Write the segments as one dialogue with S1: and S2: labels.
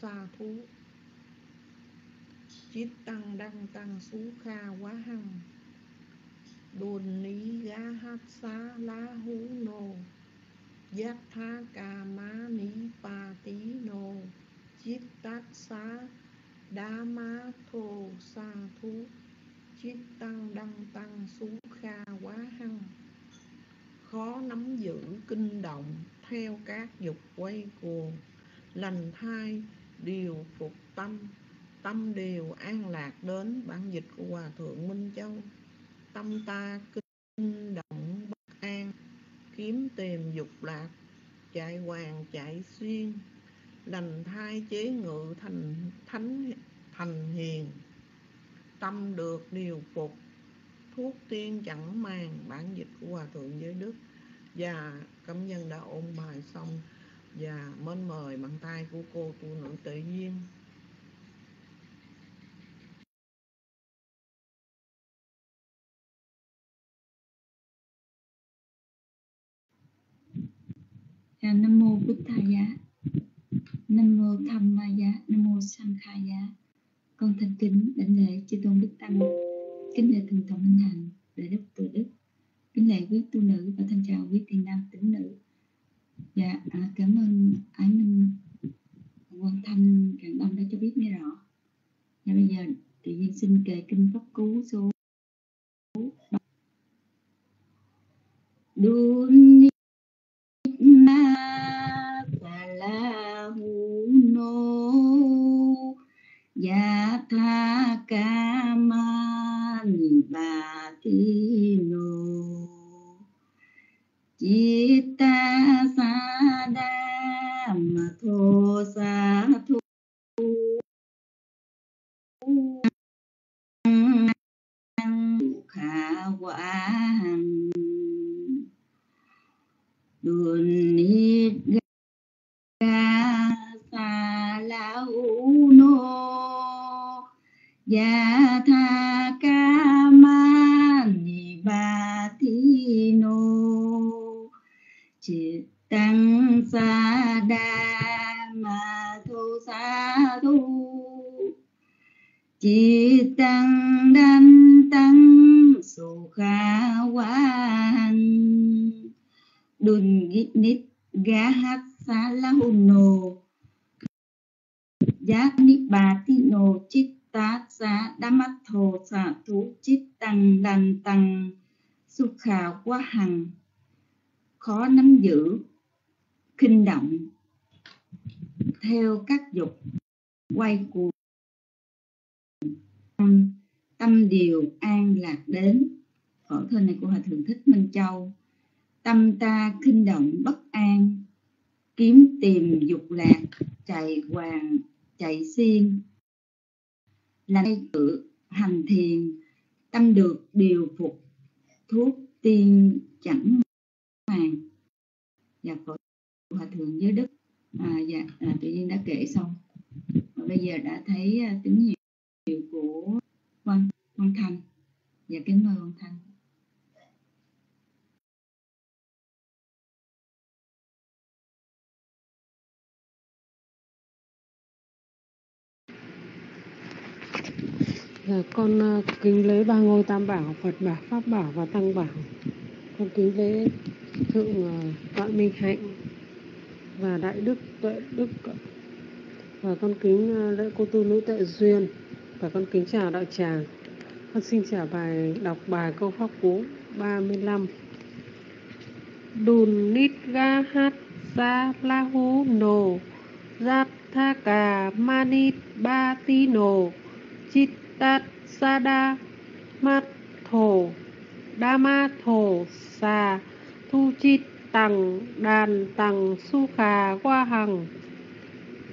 S1: sa thú chít tăng đăng tăng xú kha quá hăng đồn ní gá hát xá lá hú nô giác tha ca má ní pa tí nô chít tát xá đá má thô sa thú chít tăng đăng tăng xú kha quá hăng khó nắm giữ kinh động theo các dục quay cuồng. Lành thai điều phục tâm tâm đều an lạc đến bản dịch của hòa thượng minh châu. Tâm ta kinh động bất an, kiếm tìm dục lạc, chạy hoàng chạy xuyên lành thai chế ngự thành, thánh, thành hiền. Tâm được điều phục, thuốc tiên chẳng màng, bản dịch của hòa thượng giới đức. Và cấm nhân đã ôn bài xong và mến mời bằng tay của cô tu nữ tự nhiên
S2: nam mô bút thầy giá nam mô tham ma giá nam mô sang khai giá con thành kính đảnh lễ chư tôn đức tăng kính lễ thần tổng minh hạnh đại đức tự đức kính lễ quý tu nữ và thân chào quý tiền nam tín nữ dạ à, cảm ơn ái minh. Quan thanh cạn đông đã cho biết nghe rõ. Và bây giờ tự nhiên xin kệ kinh pháp cú số. Đun và la hu no ya tha ka ma ni ba ti no Chitta sa đa ma thô sa thu. Khả quả hằng đồn hằng khó nắm giữ kinh động theo các dục quay cuồng. Tâm, điều an lạc đến. Phổ thơ này của hòa thượng thích minh châu tâm ta kinh động bất an kiếm tìm dục lạc chạy hoàng chạy xiên. Là tự hành thiền tâm được điều phục thuốc tiên chẳng màng. Và phật hòa thượng giới đức à, dạ à, tự nhiên đã kể xong. Và bây giờ đã thấy à, tín hiệu hiệu của quan quan thanh. Và kính mời quan thanh.
S3: Dạ, con ờ, kính lễ ba ngôi tam bảo Phật bảo Pháp bảo và Tăng bảo. Con kính lễ thượng ờ, tọa minh hạnh và đại đức tuệ đức và con kính ờ, lễ cô tu nữ tuệ duyên và con kính chào đạo tràng. Con xin trả bài đọc bài câu pháp cú 35 Đùn nít ga hát ra la hú nồ ra tha cà manit ba ti nồ Chit tát sa đa mát thổ đa ma thổ xà thu chít tằng đàn tằng su khà qua hằng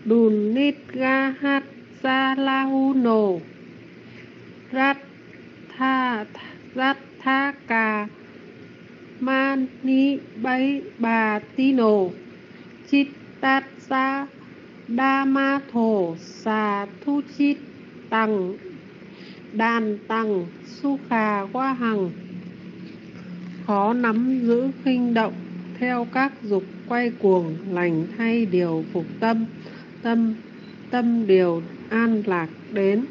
S3: đùn nít ga hát sa la hu Nổ rát tha rát tha cà man ni bấy bà ti Nổ chít tát sa đa ma thổ xà thu chít tằng đàn tằng su khà qua hằng. Khó nắm giữ khinh động, theo các dục quay cuồng, lành thay điều phục tâm tâm tâm điều an lạc đến.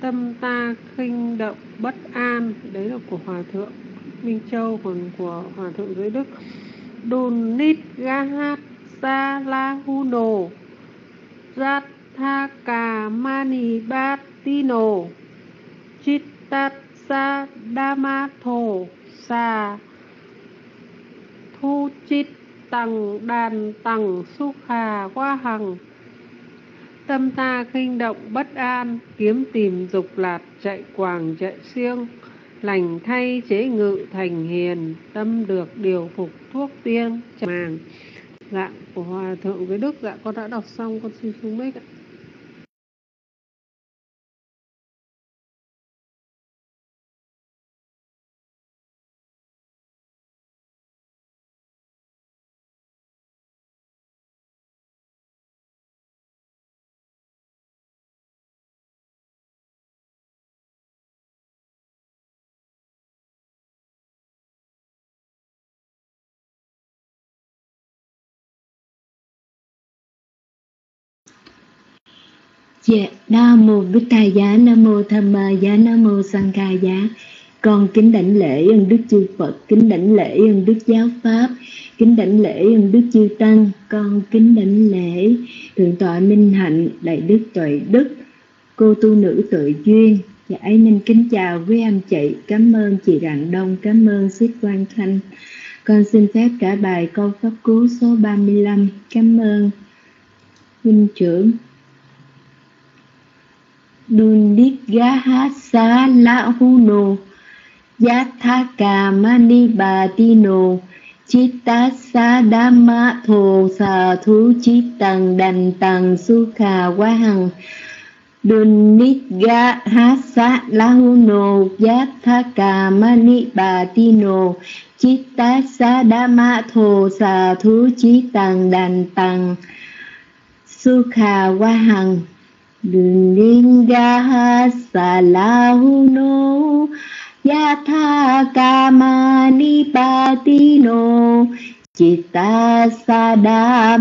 S3: Tâm ta khinh động bất an, đấy là của hòa thượng minh châu, còn của hòa thượng dưới đức. Đùn nít ga hát sa la hu nồ. Rát tha cà mani bát sa Thu Chit Tăng đàn Tăng Xúc Hà qua hằng Tâm ta kinh động bất an Kiếm tìm dục lạt chạy quàng chạy siêng Lành thay chế ngự thành hiền Tâm được điều phục thuốc tiên màng Dạ, của Hòa Thượng với Đức, dạ con đã đọc xong, con xin xuống mic ạ.
S4: Dạ, Nam Mô Bích Thầy Giá, Nam Mô Tham Ma Giá, Nam Mô Sang Ca Giá. Con kính đảnh lễ ơn Đức Chư Phật, kính đảnh lễ ơn Đức Giáo Pháp, kính đảnh lễ ơn Đức Chư Tăng. Con kính đảnh lễ Thượng tọa Minh Hạnh, Đại Đức Tuệ Đức, cô tu nữ tự duyên. Dạ, ấy nên kính chào quý anh chị, cảm ơn chị Rạng Đông, cảm ơn Sít Quang Thanh. Con xin phép trả bài câu pháp cú số 35. Cảm ơn huynh trưởng Dundigahasa lahuno Yathaka mani chitta sa dhamma thồ xà thú chittang đành tầng su khà quá hằng. Dunigahasa lahuno Yathaka mani chitta sa dhamma thồ xà thú chittang đành tầng su khà quá hằng. Duninga salahuno Yatha kamani patino Chitta sada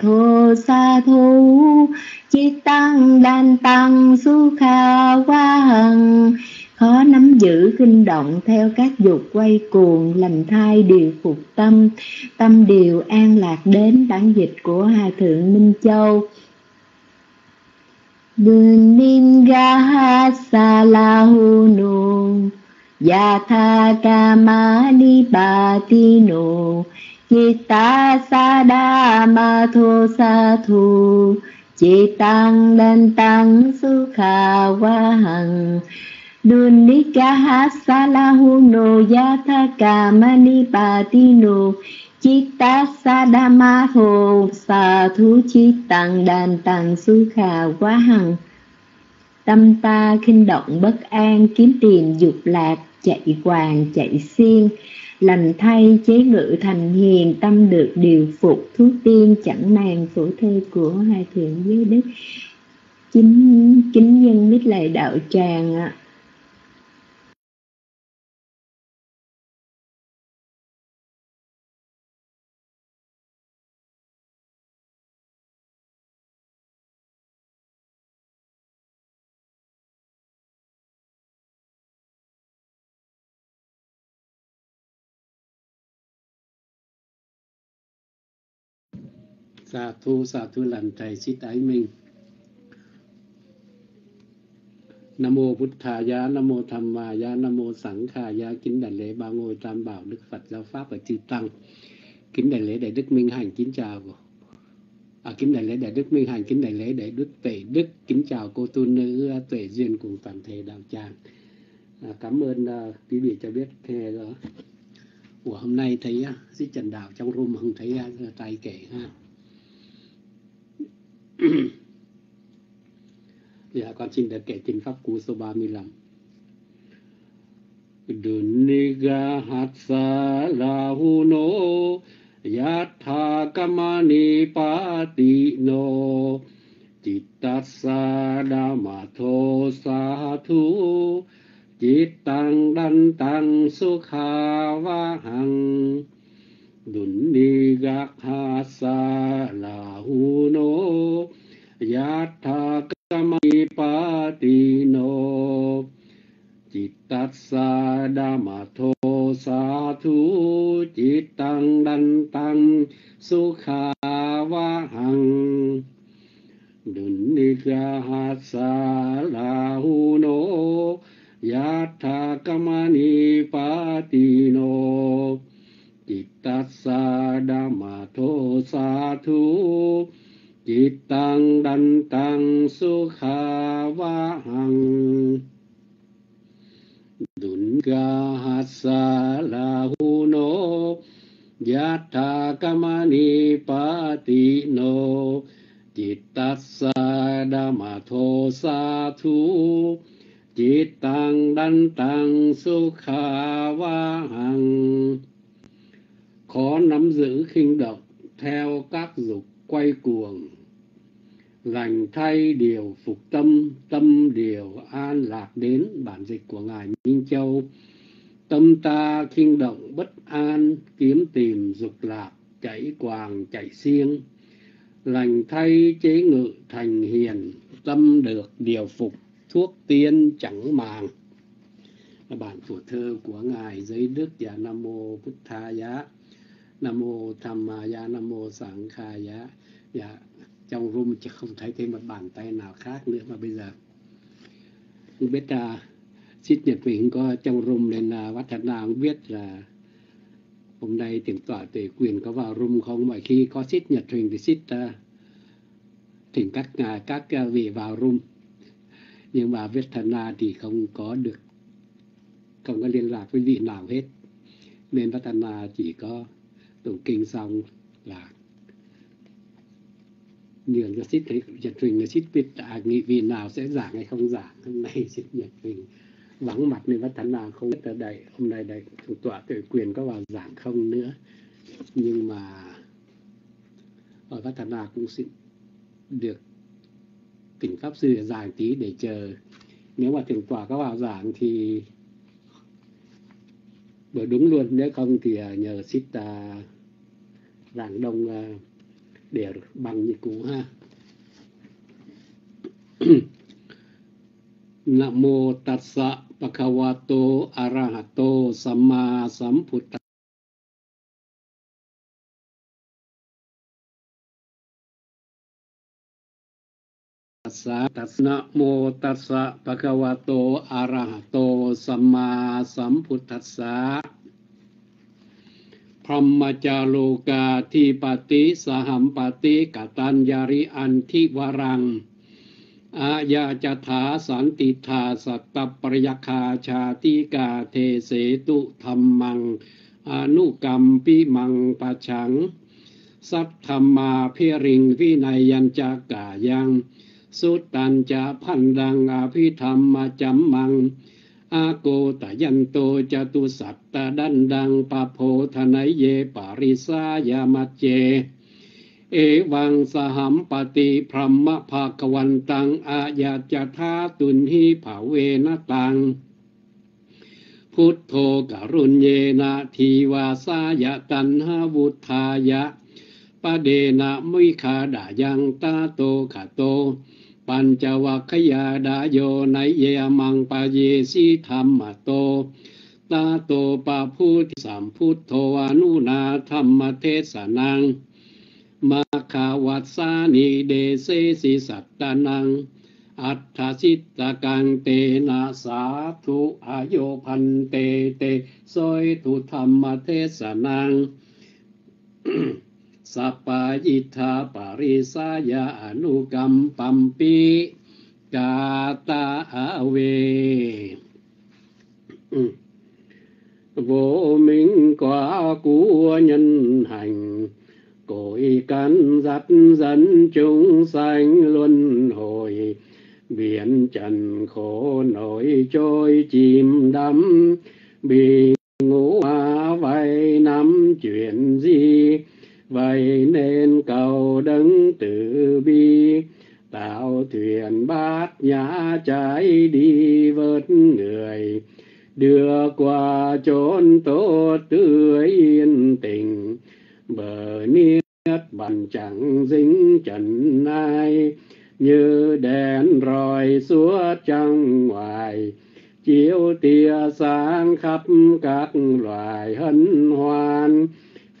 S4: tho satho Chittang đan tăng su kha hằng khó nắm giữ kinh động theo các dục quay cuồng lành thai điều phục tâm tâm điều an lạc đến bản dịch của hòa thượng minh châu. Buninga salahuno Yatha kamani patino Kita Sadama Tho sathu Chitang dan tang sukha wahang Dunika salahuno Yatha kamani patino Chitta Sadama Hồ sa Thú Chi tạng Đàn tạng Su Khà Quá Hằng Tâm ta khinh động bất an Kiếm tìm dục lạc Chạy hoàng chạy xiên. Lành thay chế ngự thành hiền Tâm được điều phục thuốc tiên Chẳng màng phổ thơ của Hai Thượng Giới Đức. Chính, chính nhân mít lệ đạo tràng ạ.
S5: Sa thu sa thu lành thầy xít ái minh Nam mô Bụt Thà Giá, Nam mô Tham Ma Giá, Nam mô Sẵn Khà Giá, kính đại lễ ba ngôi tam bảo Đức Phật giáo pháp và chư tăng. Kính đại lễ đại đức Minh Hành kính chào À, kính đại lễ đại đức Minh Hành, kính đại lễ đại đức Tuệ Đức, kính chào cô tu nữ à, Tuệ Duyên cùng toàn thể đạo tràng. À, cảm ơn uh, quý vị cho biết nghe đó. Của hôm nay thấy uh, Trần Đạo trong room không thấy uh, tay kể ha. dạ con xin được kể kinh pháp cú số 35 Duniga hatsa lahuno yatha kamani pati no chittasa dhamatho sathu chittang đan tăng sukha vahang đun ni gác ha sa la hu no yat tha kamani pa ti no chit sa đa ma tho sa thu chit tăng đan su kha va hằng đun ni gác ha sa la hu no yat tha kamani pa ti no จิตตัสสะดามาโทสาธุจิตตังดันตังสุขาวะหัง ดุนกาหัสสาลาหูโนยัตถากมณีปาติโน จิตตัสสะดามาโทสาธุจิตตังดันตังสุขาวะหัง khó nắm giữ khinh động theo các dục quay cuồng lành thay điều phục tâm tâm điều an lạc đến bản dịch của ngài minh châu. Tâm ta khinh động bất an, kiếm tìm dục lạc, chảy quàng, chảy xiêng. Lành thay chế ngự thành hiền, tâm được điều phục, thuốc tiên chẳng màng. Là bản phổ thơ của ngài giới đức và nam mô bút tha giá nam mô tham ma ya nam mô sẵn kha dạ trong room chứ không thấy thêm một bàn tay nào khác nữa mà bây giờ. Không biết là xích nhật mình có trong room nên uh, vắt thật nào không biết là hôm nay tiền tọa tề quyền có vào room không? Mà khi có xích nhật thuyền thì xích à, uh, thỉnh các ngài các à, vị vào room. Nhưng mà viết thần na thì không có được không có liên lạc với vị nào hết. Nên vắt thần na chỉ có tụng kinh xong là nhường cho xích thấy nhật trình là xích biết à, nghị vị nào sẽ giảng hay không giảng hôm nay xích nhật trình vắng mặt nên bất thần nào không biết ở đây. Hôm nay đây thượng tọa tự quyền có vào giảng không nữa. Nhưng mà ở vắt thần cũng xin được tỉnh pháp sư giảng tí để chờ. Nếu mà thượng tọa có vào giảng thì bởi đúng luôn nếu không thì à, nhờ xích uh, à, rạng đông uh, để bằng như cũ ha. Nam mô tassa bhagavato arahato samma sambuddhassa tassa tassa na mô tassa bhagavato arahato samma sambuddhassa พรหมจาโลกาทิปติสหัมปติกตัญญาริอันทิวรัง อาญาจถาสันติธาสัตตปริยคาชาติกาเทเสตุธรรมัง อนุกรรมปิมังปะชัง สัทธรรมาเพริงวินัยยัญจากายัง สุตตัญจะพันดังอภิธรรมมาจัมมัง อาโกตยันโตจตุสัตตดันดังปะโพธนยเยปาริสายามัจเจ เอวังสหัมปติพรหมภาควันตัง อาญาจทาตุนหิภาเวนตังพุทโธกรุณเยนะทีวาสายตันหาวุธายะปะเดนะมุขคาดายังตาโตขะโต ปัญจวัคคยาดาโยไนเยมังปะเยสิธรรมโตตาโตปะพุทธสัมพุทโธอนุนาธรรมเทศนังมาคาวัสสานิเดเสสิสัตตานัง อัฏฐสิตกังเตนะสาธุอายโยพันเตเตโสยทุธรรมเทศนัง สัปปายิทาปาริสายาอนุกรรมปัมปิกาตาเว vô minh quả của nhân hành cội căn dắt dẫn chúng sanh luân hồi biển trần khổ nổi trôi chìm đắm bị ngũ hoa vay nắm chuyện gì Vậy nên cầu đấng từ bi, tạo thuyền bát nhã trái đi vớt người, đưa qua chốn tốt tươi yên tình. Bờ niết bàn chẳng dính trần ai, như đèn rọi suốt trong ngoài. Chiếu tia sáng khắp các loài hân hoan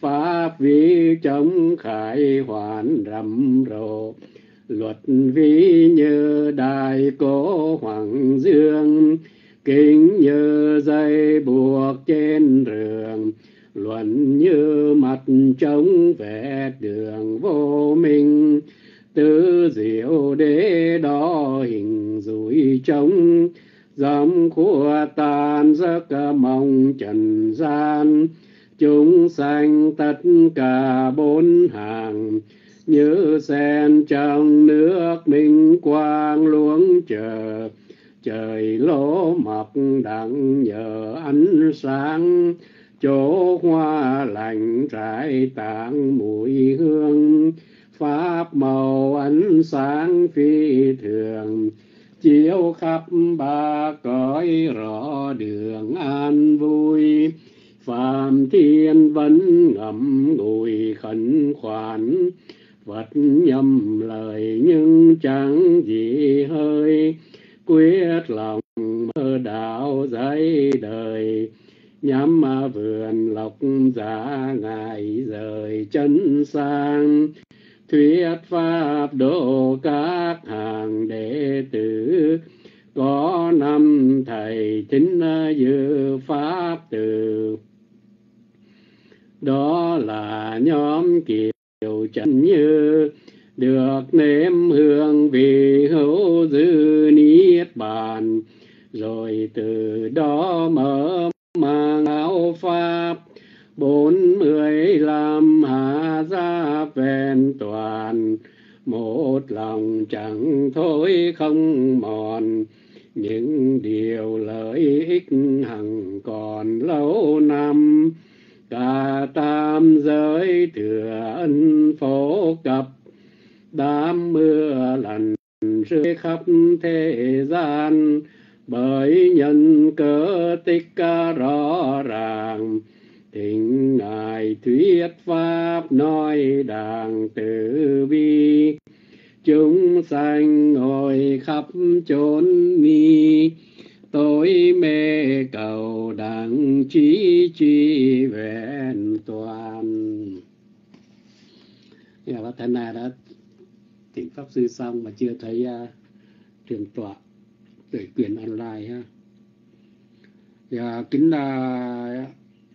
S5: pháp vi chống khải hoàn rầm rộ. Luật vi như đại cổ hoàng dương, kính như dây buộc trên đường luận như mặt trống vẽ đường vô minh, tứ diệu đế đó hình rủi trống. Dám khua tan giấc mong trần gian chúng sanh tất cả bốn hàng, như sen trong nước minh quang luống chờ. Trời lỗ mọc đặng nhờ ánh sáng, chỗ hoa lành trải tạng mùi hương. Pháp màu ánh sáng phi thường, chiếu khắp ba cõi rõ đường an vui phạm thiên vẫn ngậm ngùi khẩn khoản, vật nhầm lời nhưng chẳng gì hơi. Quyết lòng mơ đạo giấy đời, nhắm mà vườn lộc giả ngài rời chân sang. Thuyết pháp độ các hàng đệ tử, có năm thầy chính dự pháp từ đó là nhóm kiều trần như được nếm hương vị hữu dư niết bàn, rồi từ đó mở mang áo pháp. Bốn mươi lăm hạ gia vẹn toàn, một lòng chẳng thôi không mòn. Những điều lợi ích hằng còn lâu năm cả tam giới thừa ân phổ cập, đám mưa lần rơi khắp thế gian. Bởi nhân cơ tích ca rõ ràng, thỉnh ngài thuyết pháp nói đàng tử bi chúng sanh ngồi khắp chốn mi tối mê cầu đặng trí chi vẹn toàn. Nhà bác thân này đã thỉnh pháp sư xong mà chưa thấy à, uh, trường tọa để quyền online ha. Và kính uh,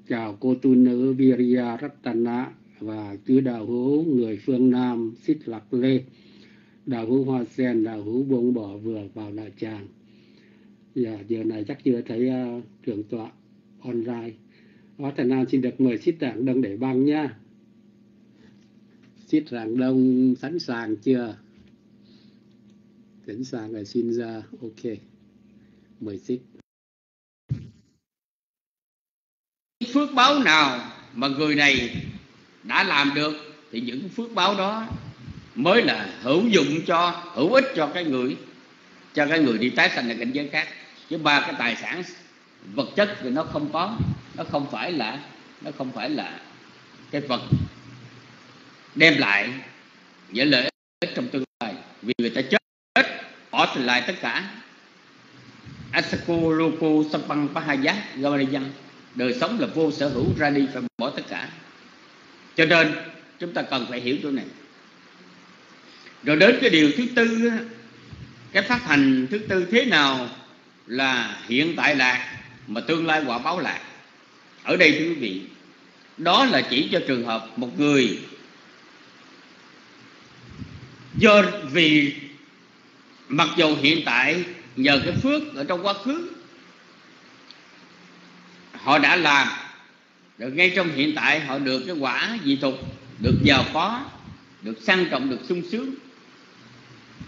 S5: chào cô tu nữ Virya Ratana và chư đạo hữu người phương Nam Xích Lạc Lê. Đạo hữu Hoa Sen đạo hữu bông Bỏ vừa vào đại tràng dạ giờ này chắc chưa thấy uh, trưởng tọa online. Hóa Thần An xin được mời Xích Rạng Đông để băng nha. Xích Rạng Đông sẵn sàng chưa? Sẵn sàng rồi xin ra. Ok. Mời Xích
S6: phước báo nào mà người này đã làm được thì những phước báo đó mới là hữu dụng cho hữu ích cho cái người cho cái người đi tái sanh ở cảnh giới khác chứ ba cái tài sản, vật chất thì nó không có, nó không phải là, nó không phải là cái vật đem lại những lợi ích trong tương lai. Vì người ta chết, bỏ lại tất cả. Asako loko sampang pahaya gavariyan đời sống là vô sở hữu, ra đi phải bỏ tất cả. Cho nên, chúng ta cần phải hiểu chỗ này. Rồi đến cái điều thứ tư cái phát hành thứ tư thế nào là hiện tại lạc mà tương lai quả báo lạc ở đây thưa quý vị, đó là chỉ cho trường hợp một người do vì mặc dù hiện tại nhờ cái phước ở trong quá khứ, họ đã làm, rồi ngay trong hiện tại họ được cái quả dị tục, được giàu có, được sang trọng, được sung sướng.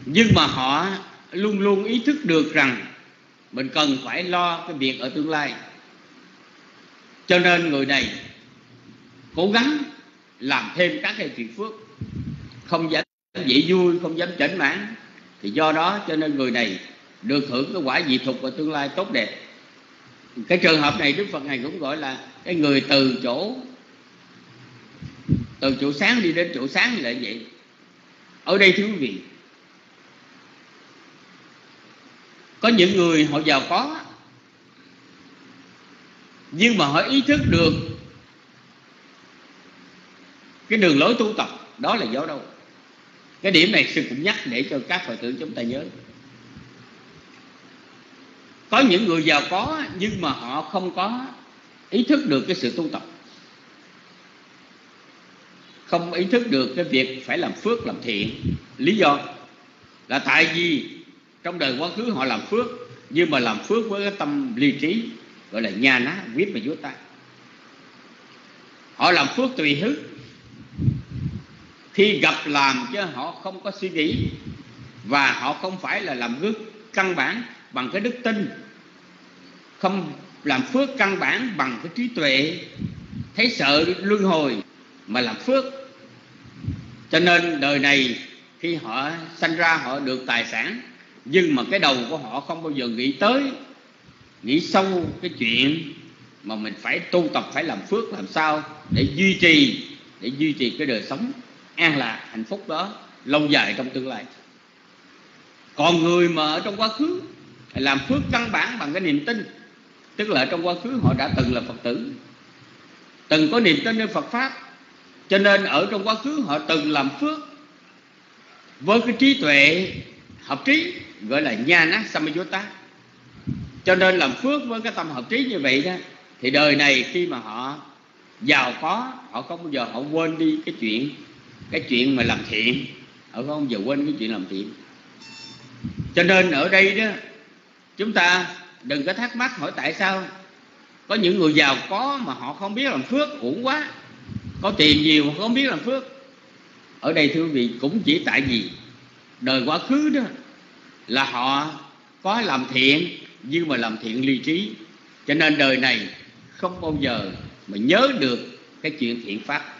S6: Nhưng mà họ luôn luôn ý thức được rằng mình cần phải lo cái việc ở tương lai. Cho nên người này cố gắng làm thêm các cái chuyện phước. Không dám dễ vui, không dám chảnh mãn. Thì do đó cho nên người này được hưởng cái quả dị thục ở tương lai tốt đẹp. Cái trường hợp này đức phật này cũng gọi là cái người từ chỗ từ chỗ sáng đi đến chỗ sáng là vậy. Ở đây thưa quý vị có những người họ giàu có, nhưng mà họ ý thức được cái đường lối tu tập, đó là do đâu. Cái điểm này sư cũng nhắc để cho các phật tử chúng ta nhớ. Có những người giàu có, nhưng mà họ không có ý thức được cái sự tu tập. Không ý thức được cái việc phải làm phước, làm thiện. Lý do là tại vì trong đời quá khứ họ làm phước, nhưng mà làm phước với cái tâm ly trí, gọi là nhà ná viết mà vúa tay họ làm phước tùy hứng. Khi gặp làm chứ họ không có suy nghĩ, và họ không phải là làm phước căn bản bằng cái đức tin. Không làm phước căn bản bằng cái trí tuệ, thấy sợ luân hồi mà làm phước. Cho nên đời này khi họ sanh ra họ được tài sản nhưng mà cái đầu của họ không bao giờ nghĩ tới, nghĩ sâu cái chuyện mà mình phải tu tập, phải làm phước, làm sao để duy trì, để duy trì cái đời sống an lạc, hạnh phúc đó lâu dài trong tương lai. Còn người mà ở trong quá khứ làm phước căn bản bằng cái niềm tin, tức là trong quá khứ họ đã từng là phật tử, từng có niềm tin nơi phật pháp, cho nên ở trong quá khứ họ từng làm phước với cái trí tuệ hợp trí gọi là nha samayutta cho nên làm phước với cái tâm hợp trí như vậy đó, thì đời này khi mà họ giàu có, họ không bao giờ họ quên đi cái chuyện cái chuyện mà làm thiện. Họ không bao giờ quên cái chuyện làm thiện. Cho nên ở đây đó, chúng ta đừng có thắc mắc hỏi tại sao có những người giàu có mà họ không biết làm phước, uổng quá. Có tiền nhiều mà không biết làm phước. Ở đây thưa quý vị, cũng chỉ tại vì đời quá khứ đó là họ có làm thiện nhưng mà làm thiện ly trí. Cho nên đời này không bao giờ mà nhớ được cái chuyện thiện pháp.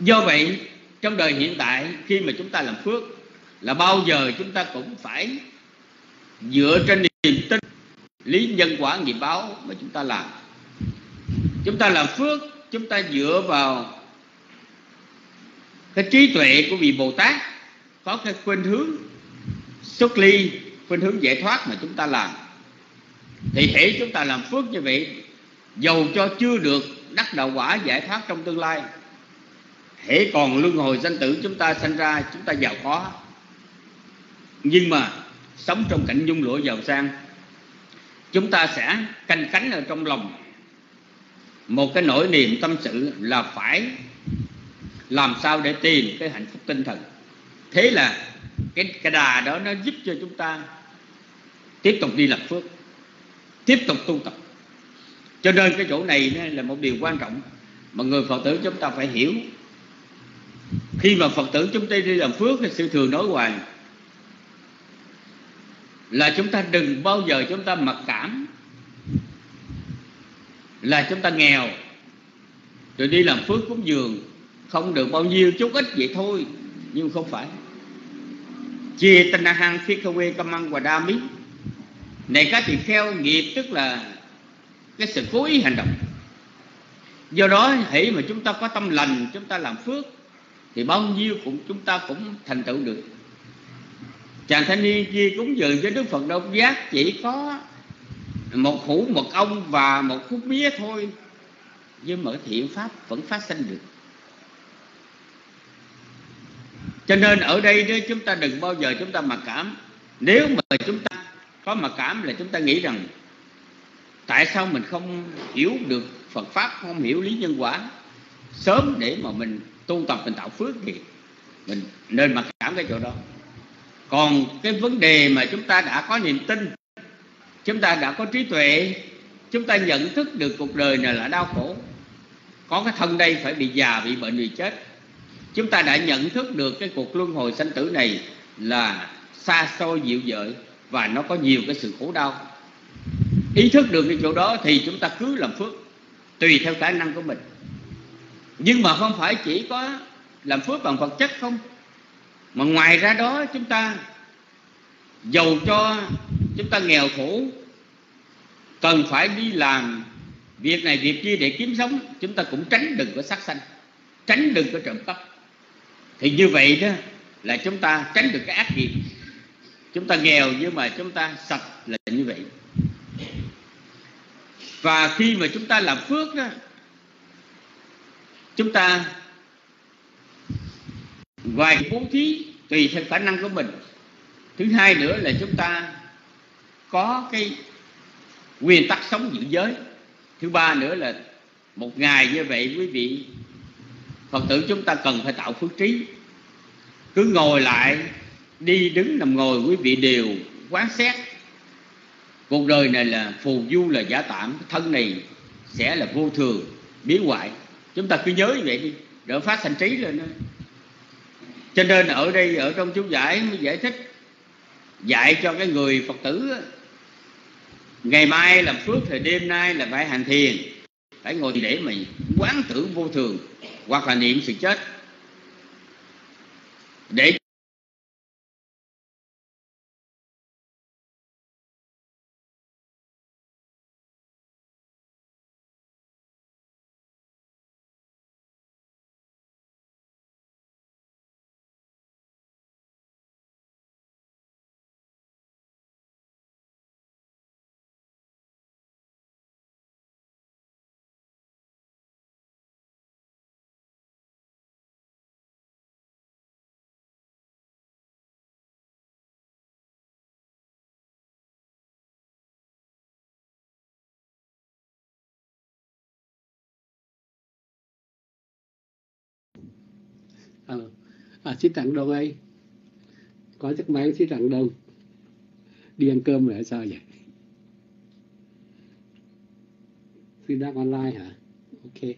S6: Do vậy, trong đời hiện tại, khi mà chúng ta làm phước, là bao giờ chúng ta cũng phải dựa trên niềm tin lý nhân quả nghiệp báo mà chúng ta làm. Chúng ta làm phước, chúng ta dựa vào cái trí tuệ của vị bồ tát có cái khuynh hướng xuất ly, khuynh hướng giải thoát mà chúng ta làm. Thì hễ chúng ta làm phước như vậy, dầu cho chưa được đắc đạo quả giải thoát trong tương lai, hễ còn luân hồi danh tử chúng ta sanh ra, chúng ta giàu có. Nhưng mà sống trong cảnh dung lụa giàu sang, chúng ta sẽ canh cánh ở trong lòng. Một cái nỗi niềm tâm sự là phải làm sao để tìm cái hạnh phúc tinh thần thế là cái cái đà đó nó giúp cho chúng ta tiếp tục đi làm phước, tiếp tục tu tập. Cho nên cái chỗ này là một điều quan trọng mà người phật tử chúng ta phải hiểu. Khi mà phật tử chúng ta đi làm phước thì sư thường nói hoài là chúng ta đừng bao giờ chúng ta mặc cảm, là chúng ta nghèo rồi đi làm phước cúng dường không được bao nhiêu chút ít vậy thôi, nhưng không phải chia tinh hang phi quê kamăng và đa mí này các tỳ kheo, nghiệp tức là cái sự cố ý hành động. Do đó hãy mà chúng ta có tâm lành, chúng ta làm phước, thì bao nhiêu cũng chúng ta cũng thành tựu được. Chàng thanh niên kia cúng dường cho đức phật đâu giác chỉ có một hũ mật ong và một khúc mía thôi, nhưng mà thiện pháp vẫn phát sinh được. Cho nên ở đây đó, chúng ta đừng bao giờ chúng ta mặc cảm. Nếu mà chúng ta có mặc cảm là chúng ta nghĩ rằng, tại sao mình không hiểu được Phật pháp, không hiểu lý nhân quả? Sớm để mà mình tu tập, mình tạo phước thì mình nên mặc cảm cái chỗ đó. Còn cái vấn đề mà chúng ta đã có niềm tin, chúng ta đã có trí tuệ, chúng ta nhận thức được cuộc đời này là đau khổ. Có cái thân đây phải bị già, bị bệnh, bị chết chúng ta đã nhận thức được cái cuộc luân hồi sanh tử này là xa xôi dịu dợi và nó có nhiều cái sự khổ đau. Ý thức được cái chỗ đó thì chúng ta cứ làm phước, tùy theo khả năng của mình. Nhưng mà không phải chỉ có làm phước bằng vật chất không. Mà ngoài ra đó, chúng ta dầu cho, chúng ta nghèo khổ, cần phải đi làm việc này việc kia để kiếm sống, chúng ta cũng tránh đừng có sát sanh, tránh đừng có trộm cắp thì như vậy đó là chúng ta tránh được cái ác nghiệp. Chúng ta nghèo nhưng mà chúng ta sạch là như vậy. Và khi mà chúng ta làm phước đó, chúng ta ngoài bố thí tùy theo khả năng của mình. Thứ hai nữa là chúng ta có cái nguyên tắc sống giữ giới. Thứ ba nữa là một ngày như vậy quý vị phật tử chúng ta cần phải tạo phước trí. Cứ ngồi lại, đi đứng nằm ngồi, quý vị đều quán xét. Cuộc đời này là phù du, là giả tạm. Thân này sẽ là vô thường biến hoại. Chúng ta cứ nhớ như vậy đi, đỡ phát sanh trí lên đó. cho nên ở đây, ở trong chú giải, mới giải thích, dạy cho cái người phật tử ngày mai làm phước thì đêm nay là phải hành thiền. Phải ngồi để mà quán tưởng vô thường hoặc là niệm sự chết. Để Ờ.
S5: à, à xin tặng đông ấy? Có chiếc máy xin tặng đông đi ăn cơm rồi sao vậy? Xin đăng online hả? Ok.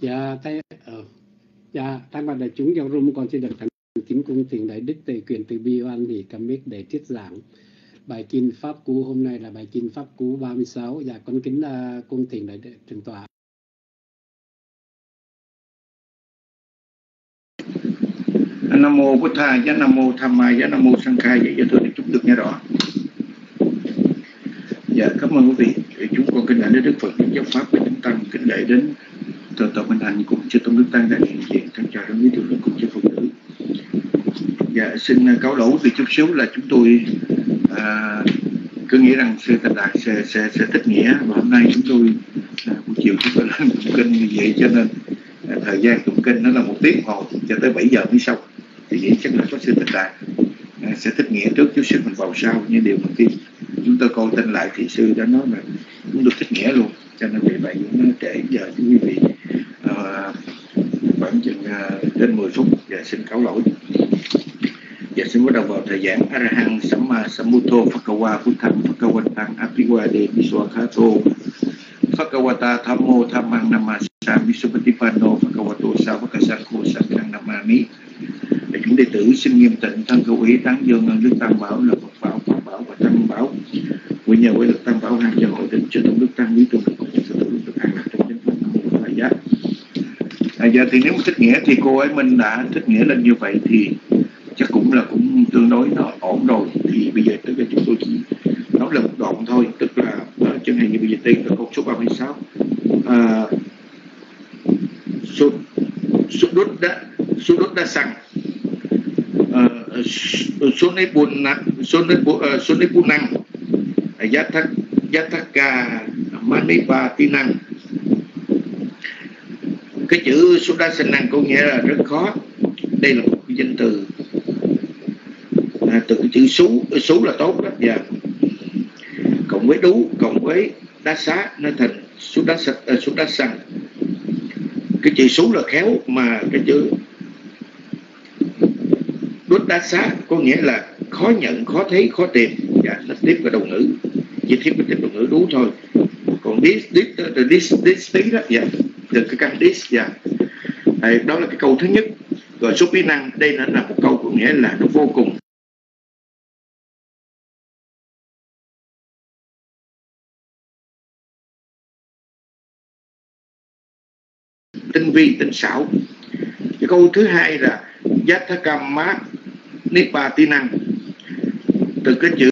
S5: Dạ tay ờ. Dạ thay mặt đại chúng trong room con xin được thành kính cung thỉnh đại đức tề quyền từ bi oan thì cam biết để tiết giảng bài kinh pháp cú hôm nay là bài kinh pháp cú 36 dạ con kính uh, cung thiền đại trường tọa
S7: nam mô bổn thầy giá nam mô tham mai giá nam mô sang khai. Vậy cho thưa chúng được nghe rõ. Dạ cảm ơn quý vị. Dạ, chúng con kính lễ đến đức phật giáo pháp và chúng tăng kính lễ đến thờ tổ minh hạnh cùng chư tôn đức tăng đang hiện diện thân chào đến quý tiểu phật cùng chư phật dạ xin cáo lỗi vì chút xíu là chúng tôi à, cứ nghĩ rằng sư tịnh đạt sẽ, sẽ, sẽ thích nghĩa và hôm nay chúng tôi à, buổi chiều chúng tôi lên tụng kinh như vậy cho nên à, thời gian tụng kinh nó là một tiếng hồ cho tới 7 giờ mới xong. Thì nghĩ chắc là có sư tịnh đạt à, sẽ thích nghĩa trước chút xíu mình vào sau nhưng điều mình tin chúng tôi coi tên lại thì sư đã nói là cũng được thích nghĩa luôn. Cho nên vì vậy nó trễ giờ cho quý vị à, khoảng chừng à, đến 10 phút. Và xin cáo lỗi và xin bắt đầu vào thời giảng Arahang Samma Samutho Phakawa Buddham Phakawatang Apiwade Viswakhato Phakawata Thammo Thammang Namasami Visupatipano Phakawato Savakasakho Sakhang Namami. Để chúng đệ tử xin nghiêm tịnh thân cầu ý tán dương ơn Đức Tam Bảo là Phật Bảo, Pháp Bảo và Tăng Bảo. Quy nhờ với lực Tam Bảo hàng cho hội định cho Tổng Đức Tăng quý Tôn Đức Phật Sự Tổ Đức An Lạc trong chính phủ Nam Mô Phật Giác À, giờ thì nếu mà thích nghĩa thì cô ấy mình đã thích nghĩa lên như vậy thì chắc cũng là cũng tương đối nó ổn rồi thì bây giờ tức là chúng tôi chỉ nói là một đoạn thôi tức là uh, chẳng hạn như bây giờ tên là câu số 36 à, ờ, số số đốt đã số đốt đã sang ờ, số này buồn nặng số này số này buồn năng. Giá thắc giá thắc ca mani ba tí năng. Cái chữ số đa sinh năng có nghĩa là rất khó. Đây là một cái danh từ từ chữ số số là tốt đó dạ cộng với đú cộng với đá xá nó thành số đá sạch à, đá xăng cái chữ số là khéo mà cái chữ đốt đá xá có nghĩa là khó nhận khó thấy khó tìm. Dạ nó tiếp cái đầu ngữ. Chỉ tiếp cái đầu ngữ đú thôi. Còn this this this ờ, ờ, this tí đó dạ. Từ cái căn this dạ. Đấy, đó là cái câu thứ nhất. Rồi số kỹ năng đây nó là một câu có nghĩa là nó vô cùng vi tinh xảo. Cái câu thứ hai là Yathakama Nipa năng từ cái chữ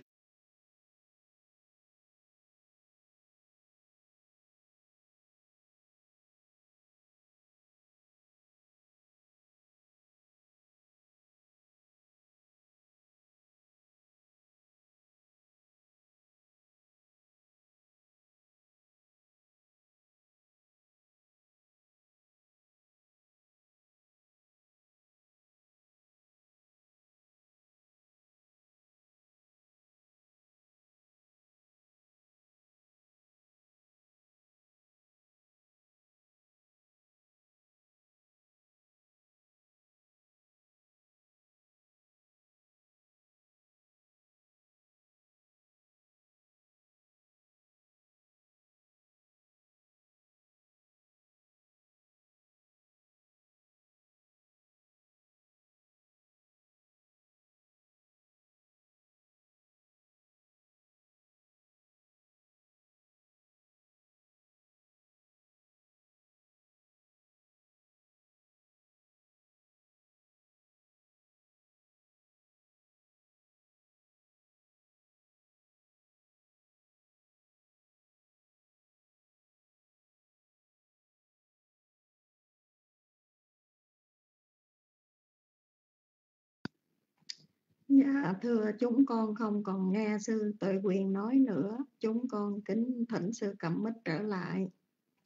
S1: Dạ thưa chúng con, không còn nghe sư Tuệ Quyền nói nữa. Chúng con kính thỉnh sư cầm mít trở lại.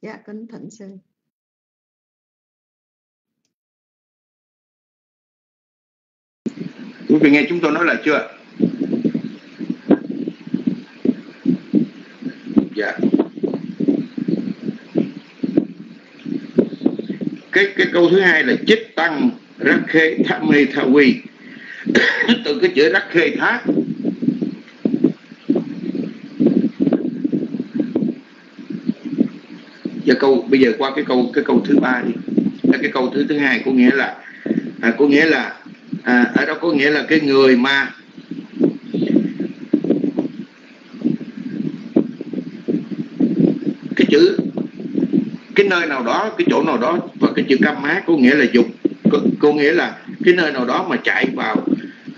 S1: Dạ kính thỉnh sư.
S7: quý vị nghe chúng tôi nói lại chưa dạ cái cái câu thứ hai là chích tăng rắc khê tham mê tha quy từ cái chữ rắc khê thác giờ câu bây giờ qua cái câu cái câu thứ ba đi. Là cái câu thứ thứ hai có nghĩa là à, có nghĩa là à, ở đó có nghĩa là cái người mà cái chữ cái nơi nào đó cái chỗ nào đó và cái chữ cam má có nghĩa là dục có, có nghĩa là cái nơi nào đó mà chạy vào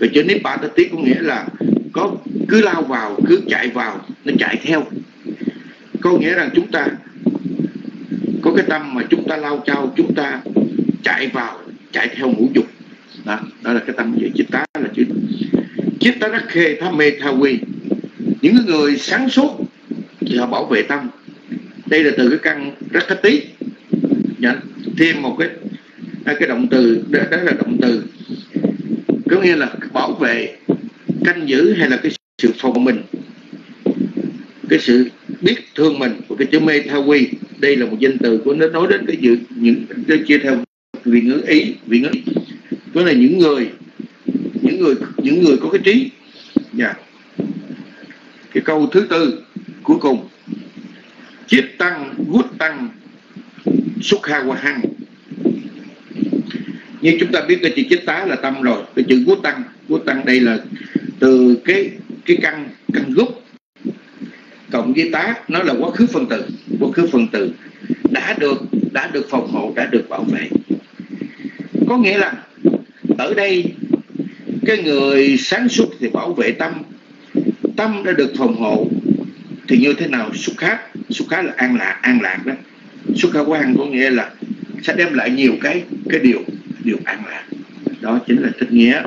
S7: cái chữ ta tiết có nghĩa là có cứ lao vào cứ chạy vào nó chạy theo. Có nghĩa rằng chúng ta có cái tâm mà chúng ta lao trao chúng ta chạy vào chạy theo ngũ dục. Đó, đó là cái tâm về chích tá là chữ chích tá rắc khê tha mê tha quy. Những người sáng suốt thì họ bảo vệ tâm. Đây là từ cái căn rắc tí. Dạ, thêm một cái à, cái động từ đó, đó là động từ có nghĩa là bảo vệ, canh giữ hay là cái sự phòng mình, cái sự biết thương mình của cái chữ mê tha quy đây là một danh từ của nó nói đến cái dự, những cái chia theo vị ngữ ý, vị ngữ đó là những người những người những người có cái trí. Dạ. Cái câu thứ tư cuối cùng. Chiết tăng gút tăng, xuất ha qua hăng như chúng ta biết cái chữ chánh tá là tâm rồi. Cái chữ gút tăng gút tăng đây là từ cái cái căn căn gốc. Cộng với tá, nó là quá khứ phân tử. Quá khứ phân tử đã được đã được phòng hộ, đã được bảo vệ. Có nghĩa là ở đây cái người sáng suốt thì bảo vệ tâm. Tâm đã được phòng hộ thì như thế nào? Xuất khát xuất khát là an lạc an lạc đó. Xuất khá quan có nghĩa là sẽ đem lại nhiều cái cái điều điều an lạc. Đó chính là thích nghĩa.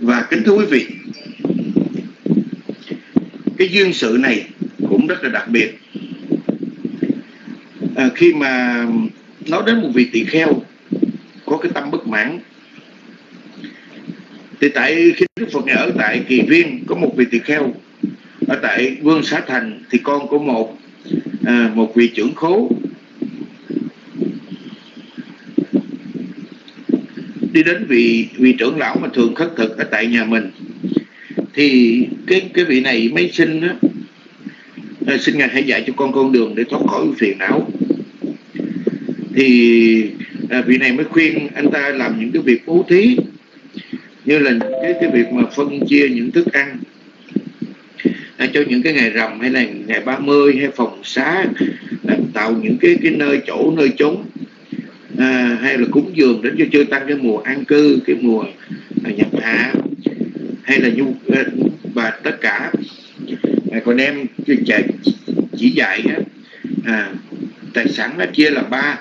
S7: Và kính thưa quý vị cái duyên sự này cũng rất là đặc biệt. À, khi mà nói đến một vị tỳ kheo có cái tâm bất mãn thì tại khi Đức Phật ở tại Kỳ Viên có một vị tỳ kheo ở tại Vương Xá Thành thì con của một à, một vị trưởng khố đi đến vị vị trưởng lão mà thường khất thực ở tại nhà mình. Thì cái cái vị này mới xin á à, xin ngài hãy dạy cho con con đường để thoát khỏi phiền não. Thì à, vị này mới khuyên anh ta làm những cái việc bố thí như là cái cái việc mà phân chia những thức ăn à, cho những cái ngày rằm hay là ngày 30 hay phòng xá à, tạo những cái cái nơi chỗ nơi chốn à, hay là cúng dường đến cho chư tăng cái mùa an cư cái mùa à, nhập hạ hay là nhu à, và tất cả. À, còn em chỉ dạy á, à, tài sản nó chia là ba.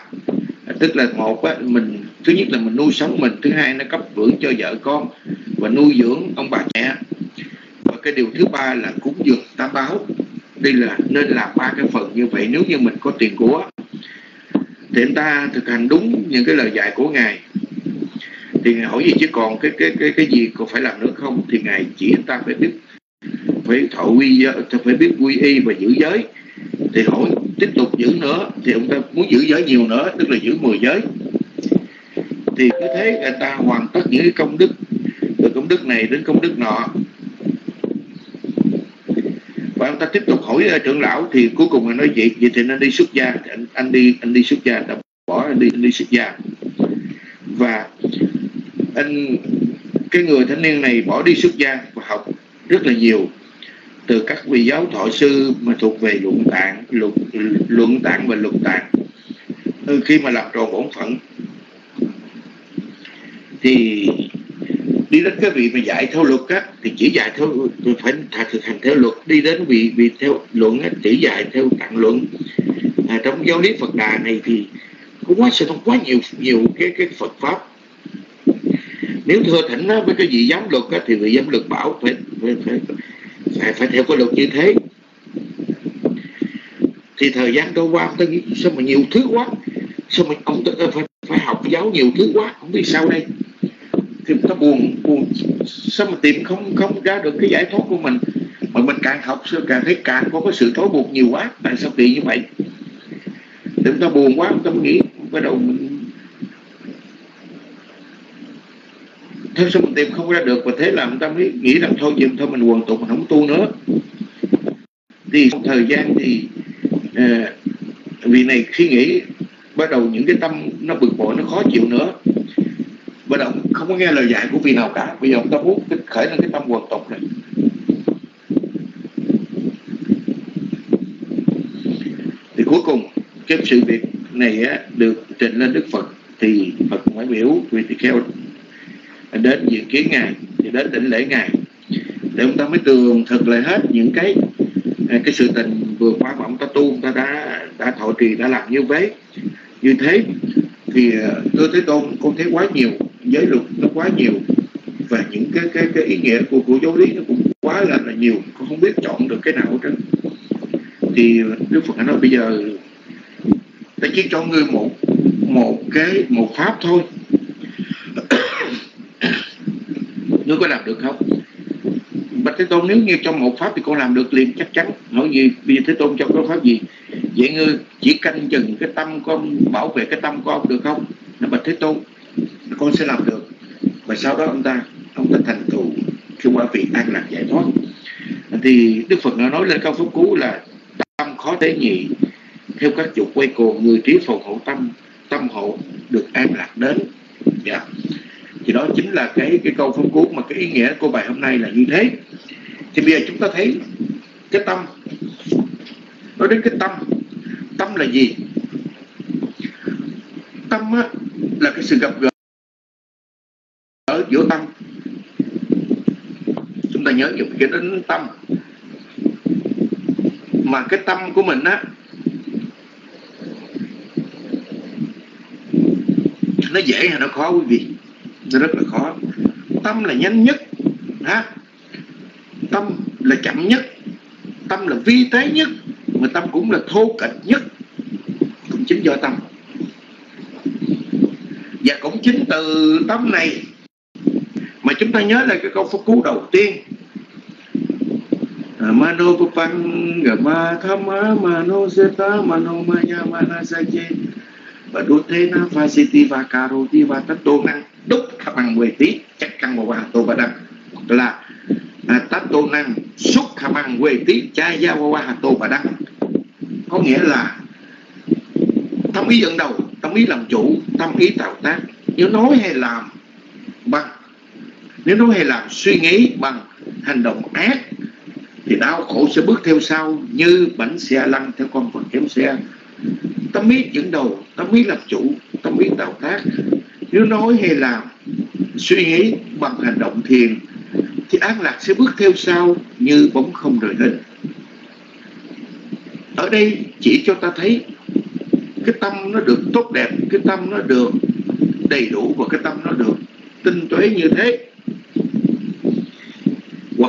S7: À, tức là một á, mình thứ nhất là mình nuôi sống mình thứ hai nó cấp dưỡng cho vợ con và nuôi dưỡng ông bà mẹ. Và cái điều thứ ba là cúng dường tam báo. Đây là nên làm ba cái phần như vậy. Nếu như mình có tiền của thì chúng ta thực hành đúng những cái lời dạy của ngài. Thì ngài hỏi gì chứ còn cái cái cái cái gì còn phải làm nữa không? Thì ngài chỉ chúng ta phải biết phải thọ quy ờ, phải biết quy y và giữ giới. Thì hỏi tiếp tục giữ nữa, thì ông ta muốn giữ giới nhiều nữa, tức là giữ 10 giới. Thì cứ thế người ta hoàn tất những cái công đức, từ công đức này đến công đức nọ và ông ta tiếp tục hỏi uh, trưởng lão thì cuối cùng là nói vậy. Vậy thì nên đi xuất gia. Anh, anh đi anh đi xuất gia đã bỏ anh đi anh đi xuất gia. Và anh cái người thanh niên này bỏ đi xuất gia và học rất là nhiều. Từ các vị giáo thọ sư mà thuộc về luận tạng luận, luận tạng và luận tạng. Ừ, khi mà làm tròn bổn phận thì đi đến cái vị mà dạy theo luật á thì chỉ dạy theo phải thực hành theo luật. Đi đến vị vị theo luận á, chỉ dạy theo tặng luận. À, trong giáo lý Phật đà này thì cũng quá sẽ không quá nhiều nhiều cái cái Phật pháp. Nếu thưa thỉnh á, với cái vị giám luật á, thì vị giám luật bảo phải phải, phải phải, phải theo cái luật như thế. Thì thời gian trôi qua tôi nghĩ sao mà nhiều thứ quá. Sao mà ông ờ, phải phải học giáo nhiều thứ quá không biết sao đây thì ta buồn buồn. Sao mà tìm không không ra được cái giải thoát của mình? Mà mình càng học xưa càng thấy càng có cái sự thối buộc nhiều quá. Tại sao kỳ như vậy? Thì chúng ta buồn quá chúng ta nghĩ bắt đầu mình thế sao mình tìm không ra được? Và thế là chúng ta mới nghĩ rằng thôi dừng thôi mình quần tục mình không tu nữa. Thì một thời gian thì à, vì này khi nghĩ bắt đầu những cái tâm nó bực bội nó khó chịu nữa bắt ông không có nghe lời dạy của vị nào cả. Bây giờ ông ta muốn khởi lên cái tâm quần tục này. Thì cuối cùng cái sự việc này á, được trình lên đức phật. Thì phật phải biểu vị tỳ kheo đến dự kiến ngài thì đến đỉnh lễ ngài để ông ta mới tường thực lại hết những cái à, cái sự tình vừa qua mà ông ta tu ông ta đã đã thọ trì đã làm như thế như thế thì à, tôi thấy tôn con thấy quá nhiều giới luật nó quá nhiều. Và những cái cái cái ý nghĩa của của giáo lý nó cũng quá là là nhiều. Con không biết chọn được cái nào hết thì đức phật nói, bây giờ ta chỉ cho ngươi một một cái, một pháp thôi. Ngươi có làm được không? Bạch thế tôn, nếu như trong một pháp thì con làm được liền, chắc chắn. Nói gì vì thế tôn cho có pháp gì? Vậy ngươi chỉ canh chừng cái tâm con, bảo vệ cái tâm con được không? Nó bạch thế tôn con sẽ làm được. Và sau đó ông ta ông ta thành tựu khi qua vị an lạc giải thoát. Thì đức phật đã nói lên câu phúc cú là tâm khó tế nhị. Theo các dục quay cuồng người trí phòng hộ tâm tâm hộ được an lạc đến. Dạ. Yeah thì đó chính là cái cái câu phong cú mà cái ý nghĩa của bài hôm nay là như thế. Thì bây giờ chúng ta thấy cái tâm. Nói đến cái tâm tâm là gì? Tâm á, là cái sự gặp gỡ ở giữa tâm. Chúng ta nhớ dùng cái đến tâm. Mà cái tâm của mình á, nó dễ hay nó khó quý vị? Nó rất là khó. Tâm là nhanh nhất, ha? Tâm là chậm nhất, tâm là vi tế nhất, mà tâm cũng là thô kệch nhất. Cũng chính do tâm. Và cũng chính từ tâm này mà chúng ta nhớ lại cái câu pháp cú đầu tiên. À, Mano Pupang Gama Thama Mano Seta Mano Maya Manasake Và Đô Thế Na Phasiti Và Karoti Và Tất Tô Năng. Đúc khả bằng quê tí chắc căn bộ và tô và đăng. Là à, tất tô năng xúc khả bằng quê tí cha gia qua tô và đăng. Có nghĩa là tâm ý dẫn đầu tâm ý làm chủ tâm ý tạo tác. Nếu nói hay làm nếu nói hay làm suy nghĩ bằng hành động ác, thì đau khổ sẽ bước theo sau như bánh xe lăn theo con vật kéo xe. Tâm ý dẫn đầu, tâm ý làm chủ, tâm ý tạo tác. Nếu nói hay làm suy nghĩ bằng hành động thiền, thì an lạc sẽ bước theo sau như bóng không rời hình. Ở đây chỉ cho ta thấy, cái tâm nó được tốt đẹp, cái tâm nó được đầy đủ và cái tâm nó được tinh tuế như thế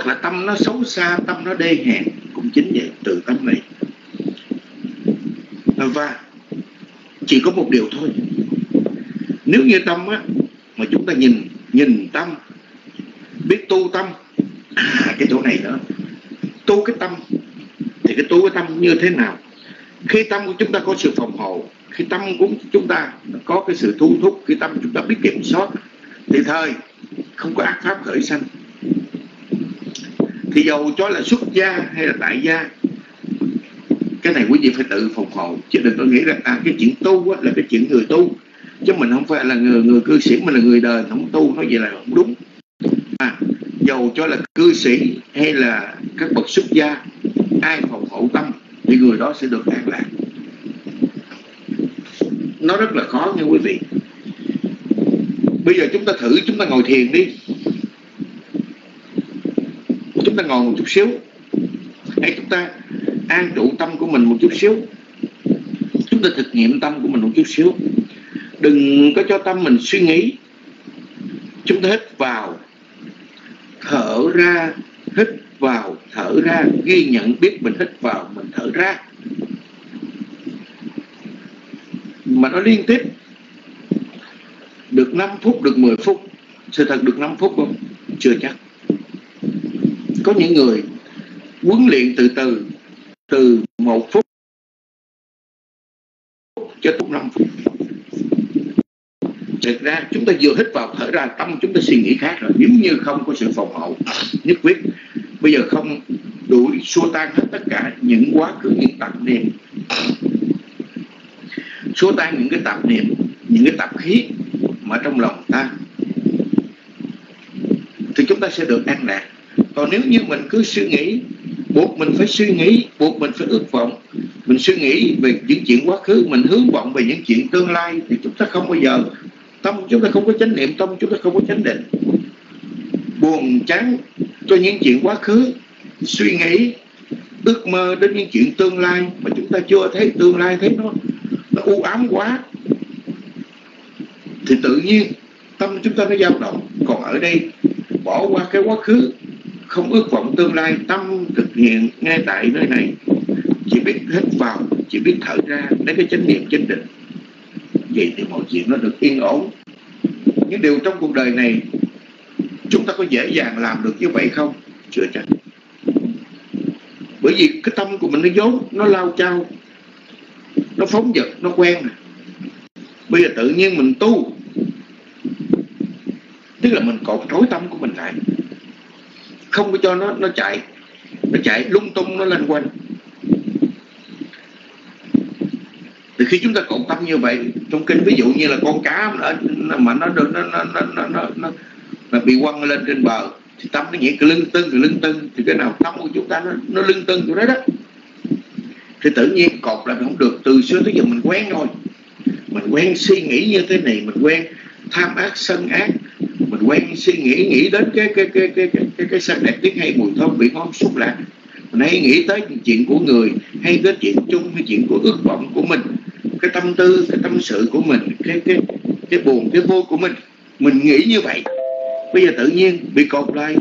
S7: hoặc là tâm nó xấu xa, tâm nó đê hèn, cũng chính vậy, từ tâm này. Và chỉ có một điều thôi. Nếu như tâm á, mà chúng ta nhìn nhìn tâm, biết tu tâm à cái chỗ này nữa tu cái tâm, thì cái tu cái tâm như thế nào? Khi tâm của chúng ta có sự phòng hộ, khi tâm của chúng ta có cái sự thu thúc, khi tâm chúng ta biết kiểm soát, thì thời không có ác pháp khởi sanh thì dầu cho là xuất gia hay là tại gia cái này quý vị phải tự phục hộ chứ đừng có nghĩ rằng à, cái chuyện tu á, là cái chuyện người tu. Chứ mình không phải là người người cư sĩ mình là người đời không tu nói vậy là không đúng. À, dầu cho là cư sĩ hay là các bậc xuất gia ai phòng hộ tâm thì người đó sẽ được an lạc. Nó rất là khó nha quý vị. Bây giờ chúng ta thử chúng ta ngồi thiền đi chúng ta ngồi một chút xíu. Hay chúng ta an trụ tâm của mình một chút xíu. Chúng ta thực nghiệm tâm của mình một chút xíu. Đừng có cho tâm mình suy nghĩ. Chúng ta hít vào. Thở ra, hít vào. Thở ra, ghi nhận, biết mình hít vào, mình thở ra. Mà nó liên tiếp. Được 5 phút, được 10 phút. Sự thật được 5 phút không? Chưa chắc có những người huấn luyện từ từ từ một phút cho tới năm phút. Thực ra chúng ta vừa hít vào thở ra, tâm chúng ta suy nghĩ khác rồi. Nếu như không có sự phòng hộ nhất quyết, Bây giờ không đuổi xua tan hết tất cả những quá khứ, những tạp niệm. Xua tan những cái tạp niệm, những cái tạp khí mà trong lòng ta, thì chúng ta sẽ được an lạc còn nếu như mình cứ suy nghĩ, buộc mình phải suy nghĩ, buộc mình phải ước vọng, mình suy nghĩ về những chuyện quá khứ, mình hướng vọng về những chuyện tương lai, thì chúng ta không bao giờ. Tâm chúng ta không có chánh niệm, tâm chúng ta không có chánh định. Buồn, chán cho những chuyện quá khứ, suy nghĩ, ước mơ đến những chuyện tương lai mà chúng ta chưa thấy tương lai, thấy nó nó u ám quá. Thì tự nhiên tâm chúng ta nó dao động. Còn ở đây, bỏ qua cái quá khứ không ước vọng tương lai, tâm thực hiện ngay tại nơi này. Chỉ biết hít vào, chỉ biết thở ra, lấy cái chánh niệm chánh định. Vậy thì mọi chuyện nó được yên ổn. Những điều trong cuộc đời này, chúng ta có dễ dàng làm được như vậy không? Chưa chắc. Bởi vì cái tâm của mình nó dốt nó lao trao. Nó phóng dật, nó quen à. bây giờ tự nhiên mình tu. Tức là mình cột trối tâm của mình lại không có cho nó nó chạy. Nó chạy lung tung nó lên quanh. Thì khi chúng ta cột tâm như vậy trong kinh ví dụ như là con cá mà nó được nó nó nó nó, nó, nó, nó bị quăng lên trên bờ thì tâm nó nhảy cái lưng tưng cái lưng tưng thì cái nào tâm của chúng ta nó nó lưng tưng chỗ đó đó. Thì tự nhiên cột lại không được từ xưa tới giờ mình quen rồi. Mình quen suy nghĩ như thế này mình quen tham ác sân ác quay quen suy nghĩ nghĩ đến cái cái cái cái cái cái, cái sắc đẹp tiếng hay mùi thơm vị ngon xúc lạc. Mình nghĩ tới chuyện của người hay tới chuyện chung hay chuyện của ước vọng của mình cái tâm tư cái tâm sự của mình cái cái cái buồn cái vô của mình. Mình nghĩ như vậy. Bây giờ tự nhiên bị cột lại.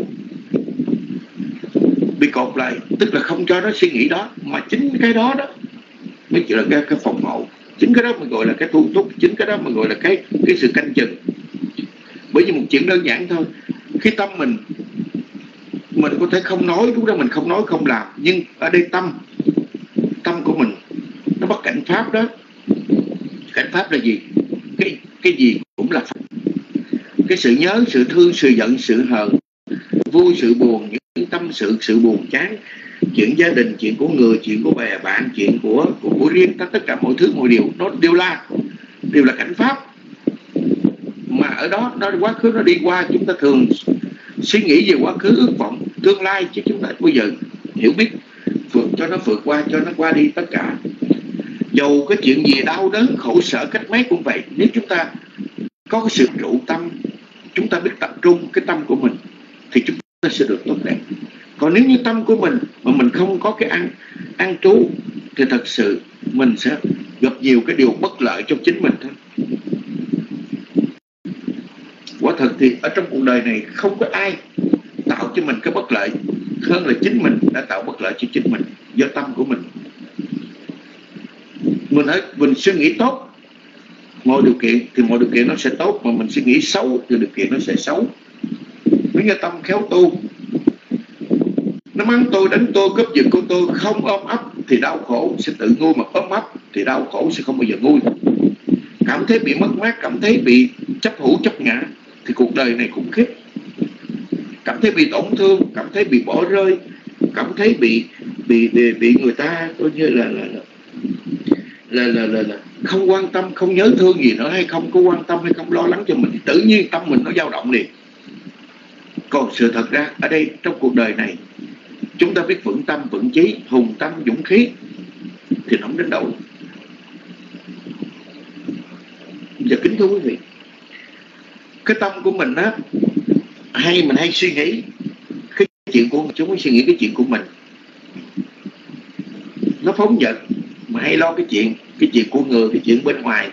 S7: Bị cột lại tức là không cho nó suy nghĩ đó mà chính cái đó đó mới chỉ là cái, cái phòng hộ chính cái đó mình gọi là cái thu túc chính cái đó mình gọi là cái cái sự canh chừng bởi vì một chuyện đơn giản thôi. Khi tâm mình mình có thể không nói lúc đó mình không nói không làm. Nhưng ở đây tâm tâm của mình nó bắt cảnh pháp đó. Cảnh pháp là gì? Cái cái gì cũng là pháp. cái sự nhớ sự thương sự giận sự hờn vui sự buồn những tâm sự sự buồn chán chuyện gia đình chuyện của người chuyện của bè bạn chuyện của của, của riêng tất tất cả mọi thứ mọi điều nó đều là đều là cảnh pháp mà ở đó nó quá khứ nó đi qua, chúng ta thường suy nghĩ về quá khứ, ước vọng, tương lai, chứ chúng ta bây giờ hiểu biết. Vượt cho nó vượt qua, cho nó qua đi tất cả. Dầu cái chuyện gì đau đớn, khổ sở, cách mấy cũng vậy, nếu chúng ta có cái sự trụ tâm, chúng ta biết tập trung cái tâm của mình, thì chúng ta sẽ được tốt đẹp. Còn nếu như tâm của mình mà mình không có cái ăn ăn trú, thì thật sự mình sẽ gặp nhiều cái điều bất lợi cho chính mình thôi quả thật thì ở trong cuộc đời này không có ai tạo cho mình cái bất lợi, hơn là chính mình đã tạo bất lợi cho chính mình, do tâm của mình. Mình hãy, mình suy nghĩ tốt. Mọi điều kiện thì mọi điều kiện nó sẽ tốt, mà mình suy nghĩ xấu thì điều kiện nó sẽ xấu. Nếu như tâm khéo tu, nó mắng tôi, đánh tôi, cướp giật của tôi, không ôm ấp thì đau khổ sẽ tự nguôi mà ôm ấp thì đau khổ sẽ không bao giờ nguôi cảm thấy bị mất mát, cảm thấy bị chấp hữu chấp ngã thì cuộc đời này khủng khiếp. Cảm thấy bị tổn thương cảm thấy bị bỏ rơi cảm thấy bị bị bị, bị người ta coi như là là là, là, là, là, là không quan tâm không nhớ thương gì nữa hay không có quan tâm hay không lo lắng cho mình thì tự nhiên tâm mình nó dao động liền. Còn sự thật ra ở đây trong cuộc đời này chúng ta biết vững tâm vững chí hùng tâm dũng khí thì nó không đến đâu. Giờ kính thưa quý vị cái tâm của mình á, hay mình hay suy nghĩ cái chuyện của chúng mới suy nghĩ cái chuyện của mình. Nó phóng dật, mà hay lo cái chuyện cái chuyện của người, cái chuyện bên ngoài.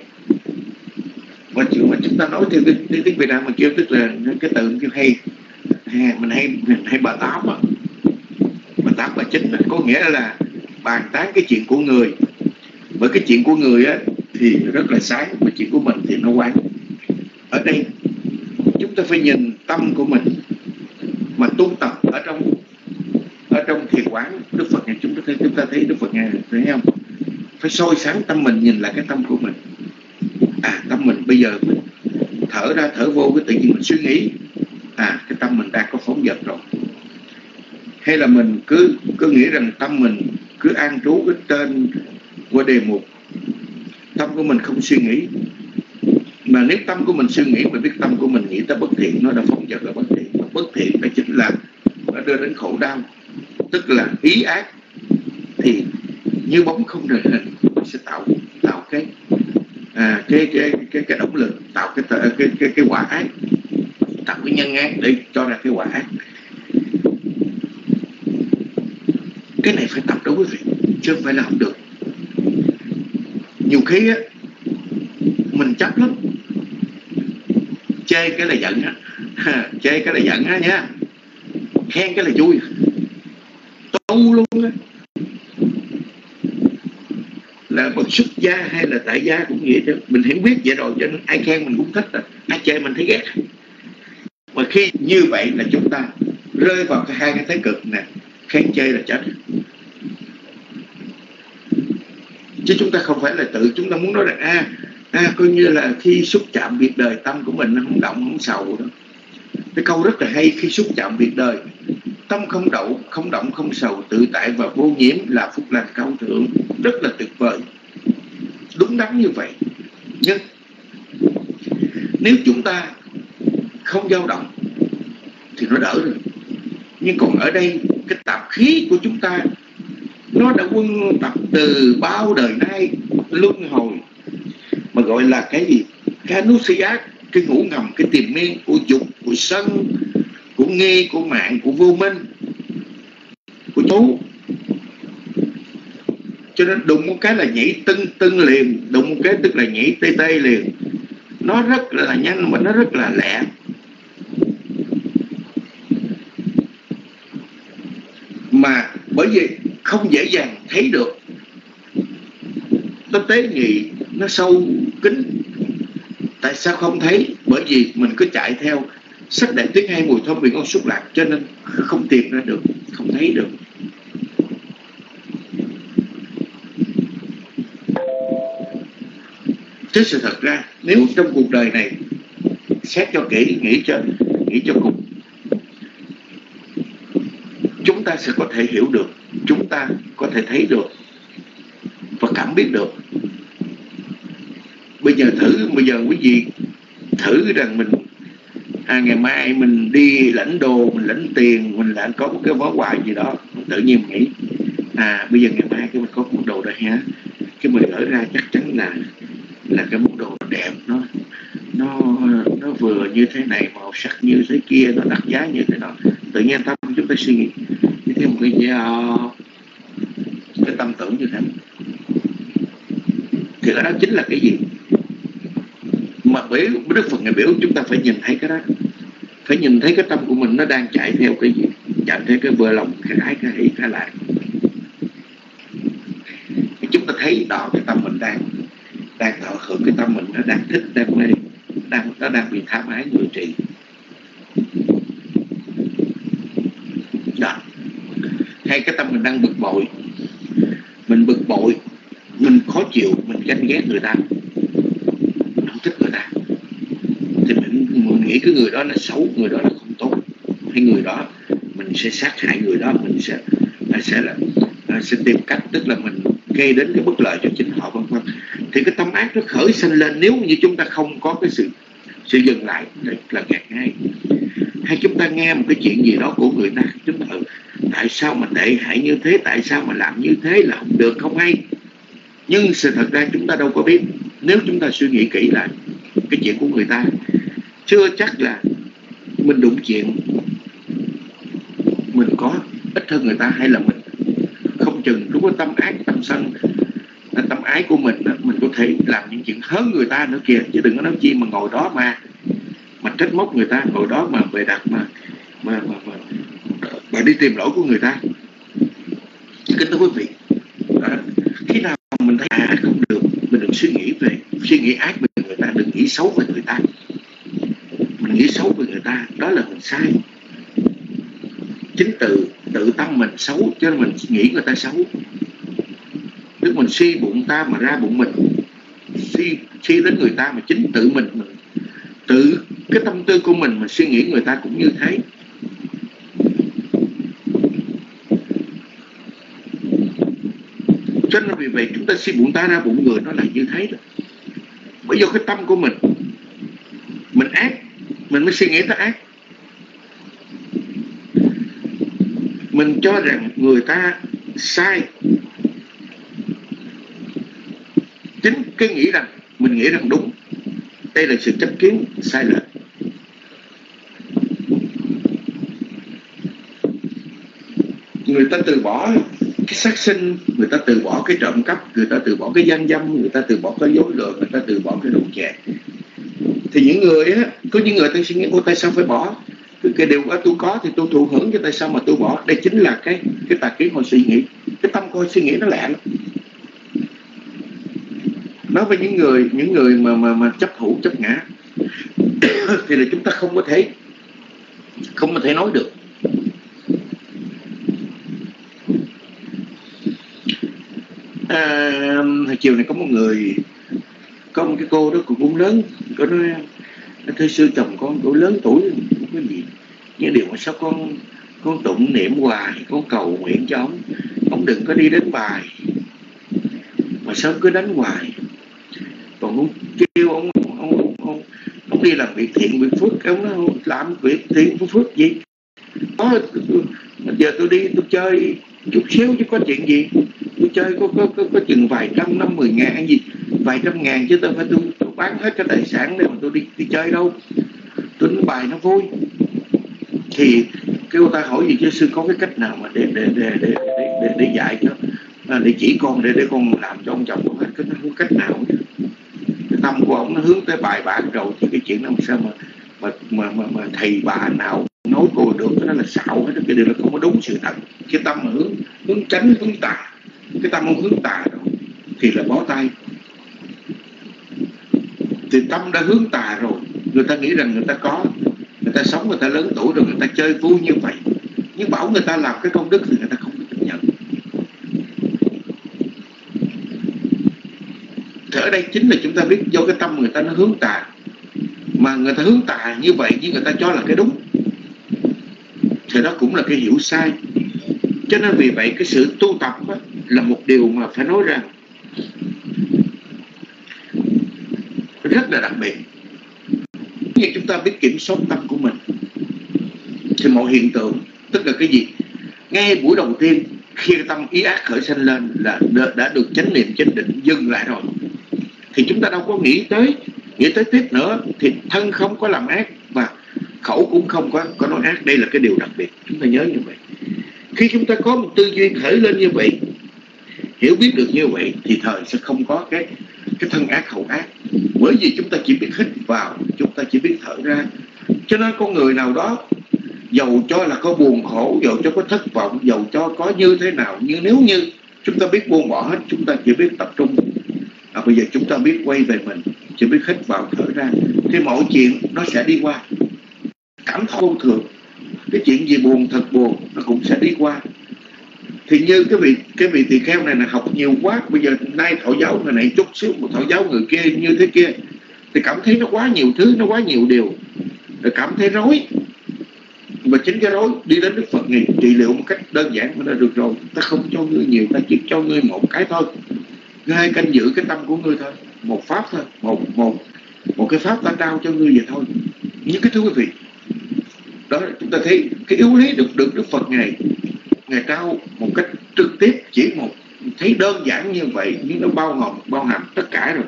S7: Mà chuyện mà chúng ta nói theo tiếng Việt Nam mà kêu, tức là cái từ kêu hay. Mình hay mình hay bà tám á. Bà tám, bà chính có nghĩa là bàn tán cái chuyện của người. Bởi cái chuyện của người á, thì rất là sáng, mà chuyện của mình thì nó quán. Ở đây tôi phải nhìn tâm của mình mà tu tập ở trong ở trong thiền quán đức phật ngày chúng ta thấy, chúng ta thấy đức phật nhà thấy không? Phải soi sáng tâm mình, nhìn lại cái tâm của mình. À tâm mình bây giờ mình thở ra thở vô cái tự nhiên mình suy nghĩ à cái tâm mình đang có phóng dật rồi. Hay là mình cứ cứ nghĩ rằng tâm mình cứ an trú cái tên qua đề mục, tâm của mình không suy nghĩ mà nếu tâm của mình suy nghĩ mà biết tâm của mình nghĩ tới bất thiện nó đã phóng dật là bất thiện. Mà bất thiện đó chính là nó đưa đến khổ đau. Tức là ý ác thì như bóng không rời hình nó sẽ tạo tạo cái à, cái, cái cái cái động lực tạo cái cái cái, cái quả ác. Tạo cái nhân ác để cho ra cái quả ác. Cái này phải tập đó quý vị chứ không phải làm được. Nhiều khi á mình chấp lắm chê cái là giận á. Chê cái là giận á nha. Khen cái là vui. Tu luôn á. Là bậc xuất gia hay là tại gia cũng vậy chứ. Mình hiểu biết vậy rồi cho nên ai khen mình cũng thích ai chê mình thấy ghét. Mà khi như vậy là chúng ta rơi vào cái hai cái thế cực nè. Khen chê là chết. Chứ chúng ta không phải là tự chúng ta muốn nói rằng a à, à, coi như là khi xúc chạm việc đời tâm của mình nó không động không sầu đó cái câu rất là hay khi xúc chạm việc đời tâm không đậu không động không sầu tự tại và vô nhiễm là phúc lành cao thượng rất là tuyệt vời. Đúng đắn như vậy. Nhưng nếu chúng ta không dao động thì nó đỡ rồi. Nhưng còn ở đây cái tạp khí của chúng ta nó đã quân tập từ bao đời nay luân hồi gọi là cái gì? Cái nút cái ngủ ngầm cái tiềm miên của dục của sân của nghi của mạng của vô minh của tú, cho nên đụng một cái là nhảy tưng tưng liền đụng một cái tức là nhảy tê tê liền. Nó rất là nhanh mà nó rất là lẹ. Mà bởi vì không dễ dàng thấy được. Nó tế nhị nó sâu kín. Tại sao không thấy? Bởi vì mình cứ chạy theo sắc đẹp tiếng hay mùi thơm vị ngon xúc lạc cho nên không tìm ra được, không thấy được. Chứ sự thật ra, nếu trong cuộc đời này xét cho kỹ, nghĩ cho nghĩ cho cùng, chúng ta sẽ có thể hiểu được, chúng ta có thể thấy được và cảm biết được bây giờ thử bây giờ quý vị thử rằng mình à, ngày mai mình đi lãnh đồ mình lãnh tiền mình lại có một cái món quà gì đó tự nhiên nghĩ à bây giờ ngày mai cái mình có một đồ đó ha cái mình gửi ra chắc chắn là là cái món đồ đẹp nó nó nó vừa như thế này màu sắc như thế kia nó đặt giá như thế nào. Tự nhiên tâm chúng ta suy nghĩ như thế một cái gì dạ. cái tâm tưởng như thế. Thì cái đó chính là cái gì? Biểu, đức phật ngày biểu, chúng ta phải nhìn thấy cái đó. Phải nhìn thấy cái tâm của mình nó đang chạy theo cái gì? Chạy theo cái vừa lòng cái ái cái hỷ cái lại chúng ta thấy đó, cái tâm mình đang đang thọ hưởng cái tâm mình nó đang thích, đang mê, đang, nó đang bị tham ái, người trị đó. Hay cái tâm mình đang bực bội. Mình bực bội, mình khó chịu, mình ganh ghét người ta. Không thích người ta nghĩ cái người đó là xấu người đó là không tốt. Hay người đó mình sẽ sát hại người đó mình sẽ à, sẽ là à, sẽ tìm cách tức là mình gây đến cái bất lợi cho chính họ vân vân. Thì cái tâm ác nó khởi sinh lên nếu như chúng ta không có cái sự sự dừng lại là gạt ngay. Hay chúng ta nghe một cái chuyện gì đó của người ta chúng ta ừ, tại sao mà tệ hại như thế tại sao mà làm như thế là không được không hay. Nhưng sự thật ra chúng ta đâu có biết. Nếu chúng ta suy nghĩ kỹ lại cái chuyện của người ta chưa chắc là mình đụng chuyện mình có ít hơn người ta hay là mình không chừng. Lúc có tâm ác tâm sân à, tâm ái của mình mình có thể làm những chuyện hơn người ta nữa kìa chứ đừng có nói chi mà ngồi đó mà mà trách móc người ta ngồi đó mà về đặt mà mà mà, mà, mà đi tìm lỗi của người ta. Kính thưa quý vị à, khi nào mình thấy ác không được mình đừng suy nghĩ về suy nghĩ ác về người ta đừng nghĩ xấu về người ta mình nghĩ xấu về người ta đó là mình sai. Chính tự tự tâm mình xấu cho nên mình nghĩ người ta xấu. Tức mình suy bụng ta mà ra bụng mình suy suy đến người ta mà chính tự mình, mình tự cái tâm tư của mình mà suy nghĩ người ta cũng như thế. Cho nên vì vậy chúng ta suy bụng ta ra bụng người nó là như thế đó. Bởi do cái tâm của mình mình ác mình mới suy nghĩ ta ác. Mình cho rằng người ta sai. Chính cái nghĩ rằng mình nghĩ rằng đúng, đây là sự chấp kiến sai lệch. Người ta từ bỏ cái sát sinh, người ta từ bỏ cái trộm cắp, người ta từ bỏ cái gian dâm, người ta từ bỏ cái dối lừa người ta từ bỏ cái đụng chè thì những người á có những người ta suy nghĩ ô tại sao phải bỏ? Cái điều đó tôi có thì tôi thụ hưởng cho tại sao mà tôi bỏ? Đây chính là cái cái tà kiến hồi suy nghĩ. Cái tâm coi suy nghĩ nó lạ lắm. Nói với những người những người mà mà mà chấp thủ chấp ngã thì là chúng ta không có thể không có thể nói được. À, chiều này có một người có một cái cô đó cũng lớn có nói thưa sư chồng con tuổi lớn tuổi không có gì. Nhưng điều mà sao con con tụng niệm hoài con cầu nguyện cho ông ông đừng có đi đến bài. Mà sao cứ đánh hoài? Còn ông kêu ông ông, ông, ông, ông đi làm việc thiện việc phước ông nói làm việc thiện phước gì? Đó giờ tôi đi tôi chơi chút xíu chứ có chuyện gì? Tôi chơi có có có, có chừng vài trăm năm mười ngàn gì? Vài trăm ngàn chứ tôi phải tôi, tôi bán hết cái tài sản để mà tôi đi đi chơi đâu. Tôi đánh bài nó vui. Thì kêu ta hỏi gì chứ sư có cái cách nào mà để để để để để, để, để dạy cho à, để chỉ con để để con làm cho ông chồng của hết cái không cách nào cái tâm của ông nó hướng tới bài bản rồi thì cái chuyện làm sao mà mà mà mà, mà thầy bà nào nói cô được cái đó là xạo hết cái điều là không có đúng sự thật cái tâm mà hướng hướng tránh hướng tà cái tâm không hướng tà rồi thì là bó tay thì tâm đã hướng tà rồi người ta nghĩ rằng người ta có người ta sống người ta lớn tuổi rồi người ta chơi vui như vậy nhưng bảo người ta làm cái công đức thì người ta không được nhận thì ở đây chính là chúng ta biết do cái tâm người ta nó hướng tà mà người ta hướng tà như vậy nhưng người ta cho là cái đúng thì đó cũng là cái hiểu sai. Cho nên vì vậy cái sự tu tập đó, là một điều mà phải nói rằng rất là đặc biệt. Như chúng ta biết kiểm soát tâm của mình thì mọi hiện tượng tức là cái gì? Ngay buổi đầu tiên khi tâm ý ác khởi sinh lên là đã được chánh niệm chánh định dừng lại rồi. Thì chúng ta đâu có nghĩ tới nghĩ tới tiếp nữa thì thân không có làm ác khẩu cũng không có có nói ác. Đây là cái điều đặc biệt. Chúng ta nhớ như vậy. Khi chúng ta có một tư duy khởi lên như vậy hiểu biết được như vậy thì thời sẽ không có cái cái thân ác khẩu ác. Bởi vì chúng ta chỉ biết hít vào chúng ta chỉ biết thở ra. Cho nên con người nào đó dầu cho là có buồn khổ dầu cho có thất vọng dầu cho có như thế nào nhưng nếu như chúng ta biết buông bỏ hết chúng ta chỉ biết tập trung. À, bây giờ chúng ta biết quay về mình chỉ biết hít vào thở ra. Thì mọi chuyện nó sẽ đi qua cảm thọ vô thường. Cái chuyện gì buồn, thật buồn, nó cũng sẽ đi qua. Thì như cái vị cái vị tỳ kheo này là học nhiều quá, bây giờ nay thọ giáo người này chút xíu một thọ giáo người kia như thế kia, thì cảm thấy nó quá nhiều thứ, nó quá nhiều điều. Rồi cảm thấy rối. Và chính cái rối, đi đến đức phật này trị liệu một cách đơn giản mà đã được rồi. Ta không cho ngươi nhiều, ta chỉ cho ngươi một cái thôi. Ngươi canh giữ cái tâm của ngươi thôi. Một pháp thôi. Một một một cái pháp ta trao cho ngươi vậy thôi. Những cái thứ quý vị đó, chúng ta thấy cái yếu lý được được đức phật ngày ngày trao một cách trực tiếp, chỉ một, thấy đơn giản như vậy, nhưng nó bao gồm bao hàm tất cả rồi.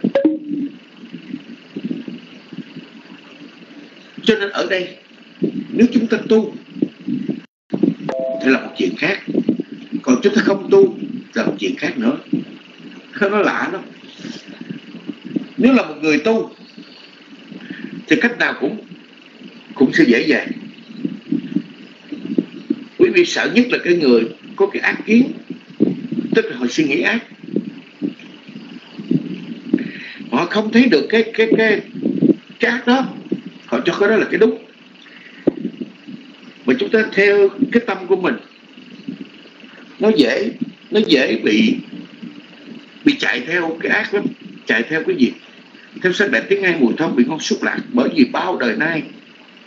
S7: Cho nên ở đây, nếu chúng ta tu, thì là một chuyện khác. Còn chúng ta không tu là một chuyện khác nữa. Nó lạ lắm. Nếu là một người tu, thì cách nào cũng cũng sẽ dễ dàng vị sợ nhất là cái người có cái ác kiến, tức là họ suy nghĩ ác. Họ không thấy được cái cái cái cái ác đó. Họ cho cái đó là cái đúng. Mà chúng ta theo cái tâm của mình, nó dễ nó dễ bị bị chạy theo cái ác lắm. Chạy theo cái gì? Theo sắc đẹp tiếng ngay mùi thơm bị ngon xúc lạc bởi vì bao đời nay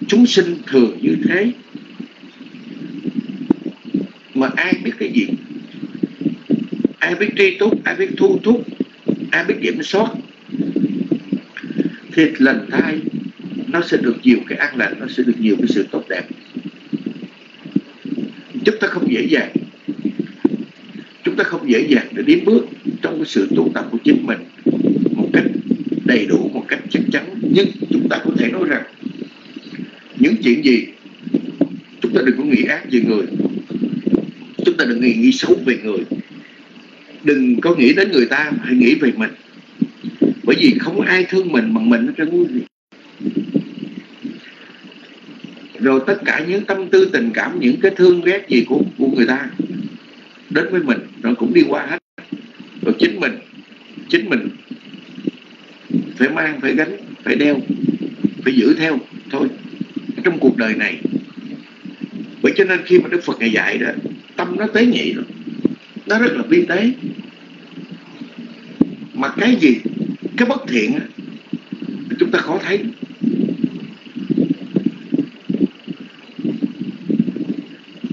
S7: chúng sinh thường như thế mà ai biết cái gì? Ai biết tri túc ai biết thu thúc, ai biết kiểm soát? Thì lần thai nó sẽ được nhiều cái an lành, nó sẽ được nhiều cái sự tốt đẹp. Chúng ta không dễ dàng. Chúng ta không dễ dàng để đi bước trong cái sự tu tập của chính mình một cách đầy đủ, một cách chắc chắn. Nhưng chúng ta có thể nói rằng, những chuyện gì, chúng ta đừng có nghĩ ác về người chúng ta đừng nghĩ, nghĩ xấu về người. Đừng có nghĩ đến người ta hãy nghĩ về mình. Bởi vì không ai thương mình bằng mình ở trên quý vị rồi tất cả những tâm tư tình cảm những cái thương ghét gì của của người ta đến với mình nó cũng đi qua hết. Rồi chính mình chính mình phải mang phải gánh phải đeo phải giữ theo thôi trong cuộc đời này. Bởi cho nên khi mà đức phật ngày dạy đó tâm nó tế nhị rồi. Nó rất là vi tế. Mà cái gì cái bất thiện chúng ta khó thấy.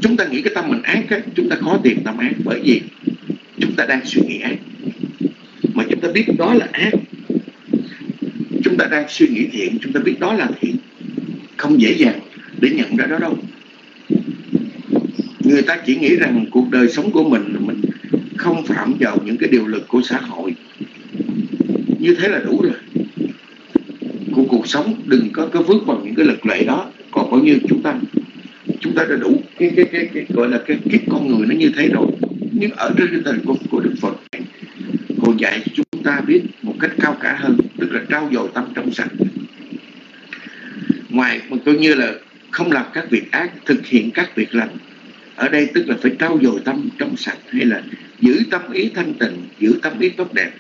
S7: Chúng ta nghĩ cái tâm mình ác á, chúng ta khó tìm tâm ác. Bởi vì chúng ta đang suy nghĩ ác. Mà chúng ta biết đó là ác. Chúng ta đang suy nghĩ thiện chúng ta biết đó là thiện. Không dễ dàng để nhận ra đó đâu người ta chỉ nghĩ rằng cuộc đời sống của mình mình không phạm vào những cái điều lực của xã hội. Như thế là đủ rồi. Của cuộc sống đừng có có vướng vào những cái lực lệ đó. Còn bao nhiêu chúng ta chúng ta đã đủ cái cái cái, cái gọi là cái kiếp con người nó như thế rồi. Nhưng ở trên tinh thần của, của đức phật cô dạy chúng ta biết một cách cao cả hơn tức là trao dồi tâm trong sạch. Ngoài mà coi như là không làm các việc ác thực hiện các việc lành ở đây tức là phải trau dồi tâm trong sạch hay là giữ tâm ý thanh tịnh, giữ tâm ý tốt đẹp.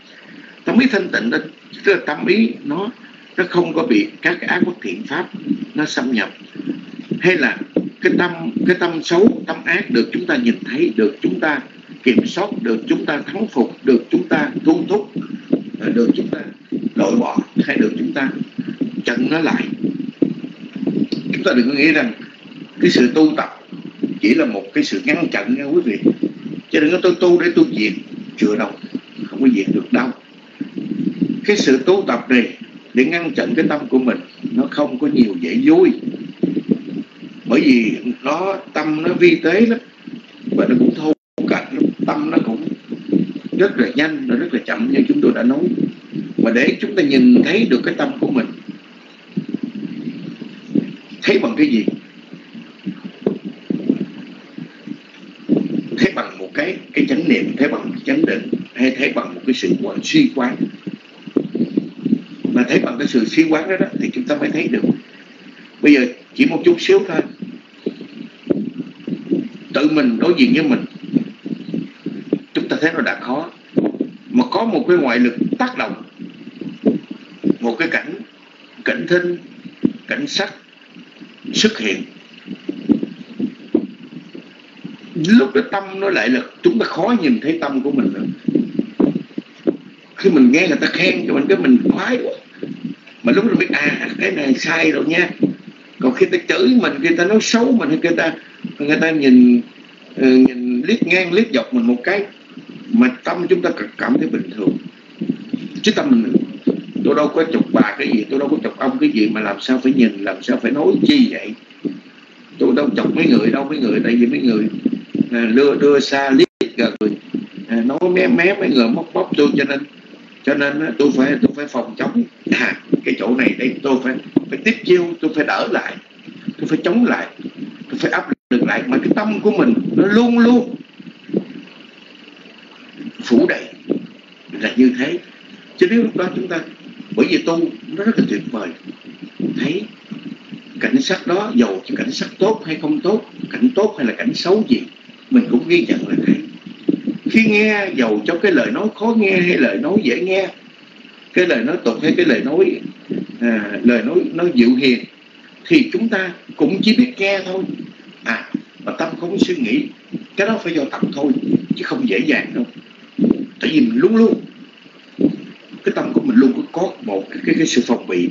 S7: Tâm ý thanh tịnh đó, tức là tâm ý nó nó không có bị các ác bất thiện pháp nó xâm nhập. Hay là cái tâm cái tâm xấu, tâm ác được chúng ta nhìn thấy, được chúng ta kiểm soát, được chúng ta thắng phục, được chúng ta thu thúc, được chúng ta loại bỏ hay được chúng ta chặn nó lại. Chúng ta đừng có nghĩ rằng cái sự tu tập chỉ là một cái sự ngăn chặn nha quý vị. Cho đừng có tôi tu để tôi diệt chưa đâu, không có diệt được đâu. Cái sự tu tập này để ngăn chặn cái tâm của mình, nó không có nhiều dễ vui. Bởi vì nó, tâm nó vi tế lắm, và nó cũng thô cạnh lắm. Tâm nó cũng rất là nhanh, nó rất là chậm như chúng tôi đã nói. Mà để chúng ta nhìn thấy được cái tâm của mình, thấy bằng cái gì thấy bằng một cái cái chánh niệm thấy bằng chánh định hay thấy bằng một cái sự suy quán. Mà thấy bằng cái sự suy quán đó, đó thì chúng ta mới thấy được. Bây giờ chỉ một chút xíu thôi. Tự mình đối diện với mình chúng ta thấy nó đã khó. Mà có một cái ngoại lực tác động một cái cảnh cảnh thinh cảnh sắc xuất hiện lúc đó tâm nó lại là chúng ta khó nhìn thấy tâm của mình nữa. Khi mình nghe người ta khen cho mình, cái mình khoái quá. Mà lúc đó biết à cái này sai rồi nha. Còn khi ta chửi mình, khi ta nói xấu mình khi ta, người ta nhìn ờ, nhìn liếc ngang, liếc dọc mình một cái, mà tâm chúng ta cảm thấy bình thường. Chứ tâm mình, tôi đâu có chọc bà cái gì, tôi đâu có chọc ông cái gì, mà làm sao phải nhìn, làm sao phải nói chi vậy? Tôi đâu chọc mấy người đâu, mấy người, tại vì mấy người đưa đưa xa liếc gần nói mé mé mấy người móc bóc tôi cho nên cho nên tôi phải tôi phải phòng chống. À, cái chỗ này đây tôi phải phải tiếp chiêu tôi phải đỡ lại tôi phải chống lại tôi phải áp lực lại. Mà cái tâm của mình nó luôn luôn phủ đầy. Là như thế. Chứ nếu lúc đó chúng ta bởi vì tu nó rất là tuyệt vời. Thấy cảnh sắc đó dầu cho cảnh sắc tốt hay không tốt cảnh tốt hay là cảnh xấu gì mình cũng ghi nhận là thế. khi nghe dầu cho cái lời nói khó nghe hay lời nói dễ nghe cái lời nói tục hay cái lời nói à, lời nói nó dịu hiền thì chúng ta cũng chỉ biết nghe thôi. À mà tâm không suy nghĩ cái đó phải do tập thôi chứ không dễ dàng đâu. Tại vì mình luôn luôn cái tâm của mình luôn có, có một cái, cái, cái sự phòng bị.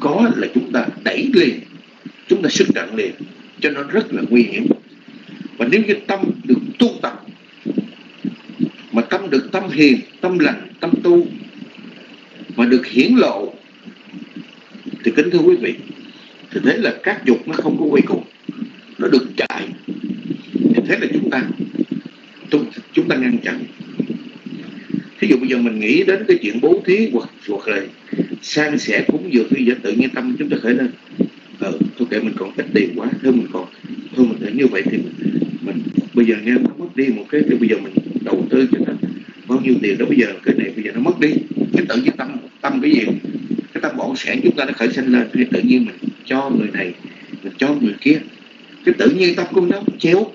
S7: Có là chúng ta đẩy liền chúng ta sức nặng liền cho nó rất là nguy hiểm và nếu như tâm được tu tập, mà tâm được tâm hiền, tâm lành, tâm tu, mà được hiển lộ, thì kính thưa quý vị, thì thế là các dục nó không có quay cuồng, nó được chạy. Thì thế là chúng ta chúng ta ngăn chặn. Thí dụ bây giờ mình nghĩ đến cái chuyện bố thí hoặc hoặc là san sẻ cúng dường bây giờ tự nhiên tâm chúng ta khởi lên. Ờ thôi kệ, mình còn ít tiền quá, thôi mình còn thôi mình để như vậy thì mình, mình bây giờ nghe nó mất đi một cái thì bây giờ mình đầu tư cho nó bao nhiêu tiền đó bây giờ cái này bây giờ nó mất đi. Cái tự nhiên tâm tâm cái gì? Cái tâm bổn sản chúng ta nó khởi sinh lên. Thì tự nhiên mình cho người này mình cho người kia. Cái tự nhiên tâm của nó chéo.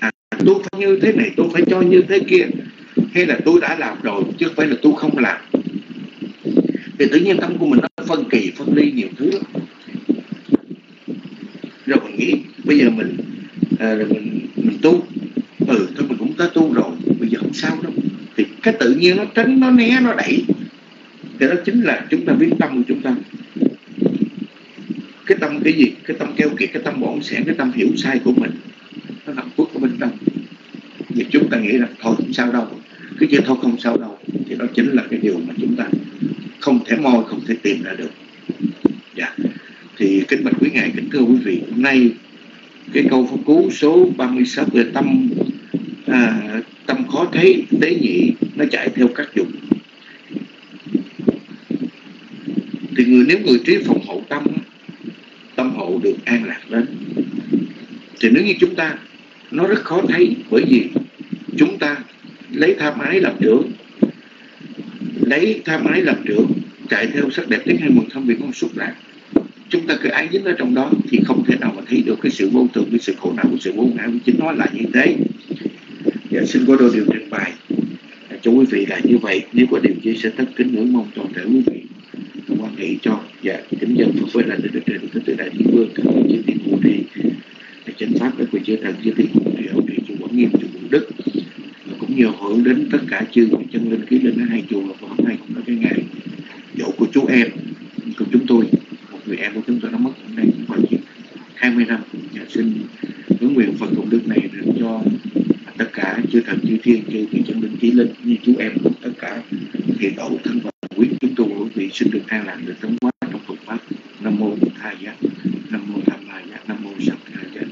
S7: À, tôi phải như thế này tôi phải cho như thế kia. Hay là tôi đã làm rồi chứ không phải là tôi không làm. Thì tự nhiên tâm của mình nó phân kỳ phân ly nhiều thứ lắm rồi mình nghĩ. Bây giờ mình à, rồi mình mình tu. Ừ thôi mình cũng đã tu rồi. Bây giờ không sao đâu. Thì cái tự nhiên nó tránh nó né nó đẩy. Thì đó chính là chúng ta biết tâm của chúng ta. Cái tâm cái gì? Cái tâm keo kiệt cái tâm bổn sẻn cái tâm hiểu sai của mình. Nó nằm quốc ở bên trong. Thì chúng ta nghĩ là thôi không sao đâu. Cái chuyện thôi không sao đâu. Thì đó chính là cái điều mà chúng ta không thể moi không thể tìm ra được. Dạ thì kính bạch quý ngài kính thưa quý vị hôm nay cái câu pháp cú số 36 về tâm à, tâm khó thấy tế nhị nó chạy theo các dục thì người nếu người trí phòng hộ tâm tâm hộ được an lạc đến. Thì nếu như chúng ta nó rất khó thấy bởi vì chúng ta lấy tham ái làm trưởng lấy tham ái làm trưởng chạy theo sắc đẹp tiếng hay mừng thông vì con xúc lạc chúng ta cứ ái dính ở trong đó thì không thể nào mà thấy được cái sự vô thường cái sự khổ não cái sự vô ngã. Chính nó là như thế. Dạ, xin có đôi điều trình bày dạ, cho quý vị là như vậy. Nếu có điều gì sẽ tất kính ngưỡng mong toàn thể quý vị. Quan hệ cho và kính dân phật với là đức trời đức tự đại thiên vương các vị chư thiên cụ trì chánh pháp các vị chư thần chư thiên cụ trì hậu trì chùa quảng nghiêm chư quận đức. Cũng nhiều hưởng đến tất cả chư vị chân linh ký linh ở hai chùa và hôm nay cũng là cái ngày dỗ của chú em của chúng tôi nó mất hôm nay cũng khoảng 20 năm. Và xin hướng nguyện phần công đức này được cho tất cả chư thần chư thiên, chư vị chân linh chí linh như chú em, tất cả thiện tổ thân và quý chúng tôi quý vị xin được an lành được sống hóa trong Phật pháp nam mô bổn thầy giác nam mô tham ma giác nam mô sanh kha giác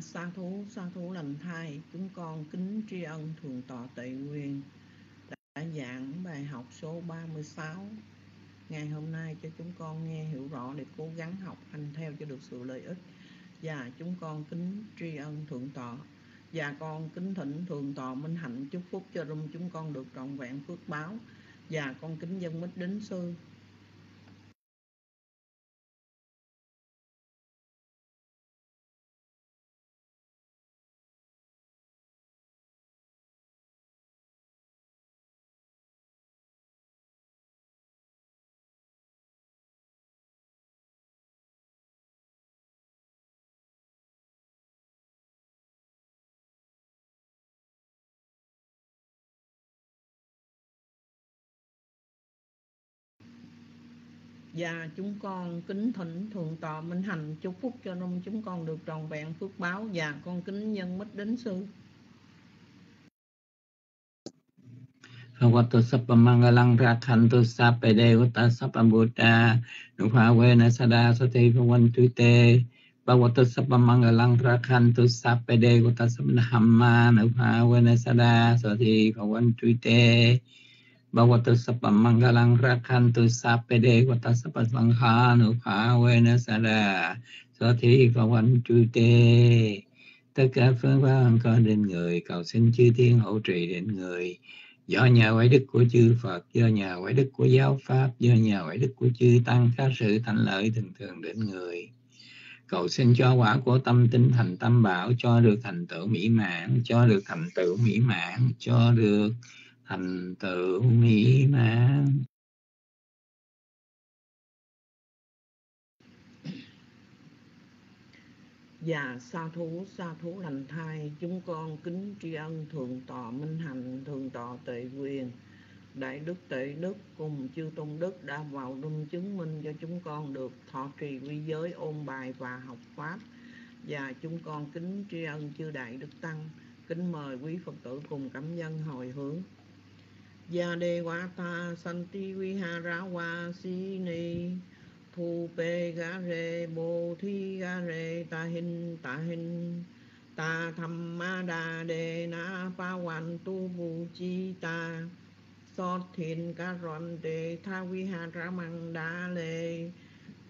S1: Sa thú sa thú lành thai, chúng con kính tri ân thượng tọa tệ nguyên đã giảng bài học số 36 ngày hôm nay cho chúng con nghe hiểu rõ để cố gắng học hành theo cho được sự lợi ích. Và chúng con kính tri ân thượng tọa. Và con kính thỉnh thượng tọa minh hạnh chúc phúc cho rung chúng con được trọn vẹn phước báo. Và con kính dân mít đến sư. Và chúng con kính thỉnh thượng tọa minh hành chúc phúc cho nông chúng con được tròn vẹn phước báo. Và con kính nhân mít đến sư.
S8: Phật Sappa Mangalang Rakhantu Sappe Devata Sappa Buddha Nupa Vena Sada Sati sắp Tuite Bhagavata Sappa Mangalang phá quê Devata Sappa Dhamma Nupa Vena Sada quân Bhavan tê Bhagavata Sappa Mangalang Rakhantu Sappe Devata Sappa Sangha Nupa Vena Sada Sati Bhavan Tuite Tất cả phương pháp có đến người cầu xin chư thiên hỗ trì đến người do nhà quái đức của chư Phật, do nhà quái đức của giáo Pháp, do nhà quái đức của chư Tăng, các sự thành lợi thường thường đến người. Cầu xin cho quả của tâm tinh thành tâm bảo, cho được thành tựu mỹ mãn, cho được thành tựu mỹ mãn, cho được thành tựu mỹ mãn.
S1: Và sa thú sa thú lành thai chúng con kính tri ân thượng tọa minh hạnh thượng tọa tệ quyền. Đại đức tệ đức cùng chư tôn đức đã vào đâm chứng minh cho chúng con được thọ trì quy giới ôn bài và học pháp. Và chúng con kính tri ân chư đại đức tăng kính mời quý phật tử cùng cảm nhân hồi hướng Gia đề wa ta ha ra wa si ni thu pe ga re bồ thi ga re ta hin ta hin ta tham ma đa đề na pa wan tu bu chi ta so thiên ca ron đề tha vi ha ra măng đa lê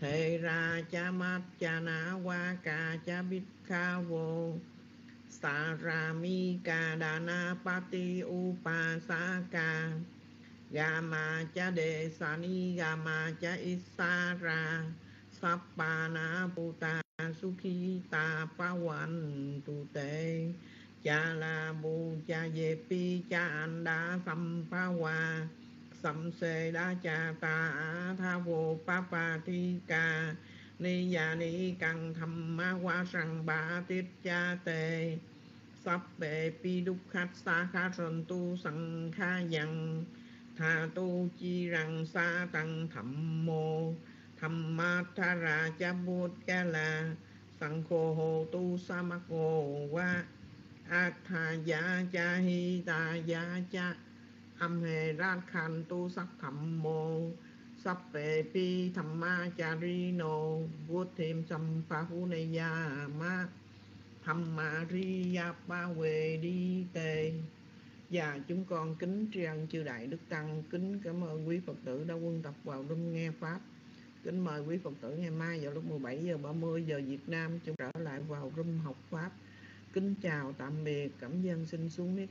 S1: thề ra cha mát cha na wa ca cha bít ca vô sa ra mi ca đa na pa ti u pa sa ca Gama cha đề sa ni gama cha isara. Sappana puta sukhi ta pa wan tu te. Cha la bu cha ye pi cha anda sam pa wa Sam se đa cha ta tha vô pa pa thi ca Ni ya ni căng tham ma qua sang ba tiết cha tề Sắp bệ pi đúc khách sa kha rần tu sang kha yang tha tu chi rằng sa tăng thẩm mô thầm ma tha ra cha bút ca la sang khô hồ tu sa mắc hồ wa a tha ya cha hi ta ya cha âm hề ra khan tu sắc thẩm mô sắp về pi thầm ma cha ri nô vuốt thêm sâm pha hú ne ya ma ri Maria Ba Huệ đi tề và chúng con kính tri ân chư đại đức tăng, kính cảm ơn quý phật tử đã quân tập vào đêm nghe pháp. Kính mời quý phật tử ngày mai vào lúc 17 giờ 30 giờ Việt Nam chúng trở lại vào room học pháp. Kính chào tạm biệt, cảm dân xin xuống mic.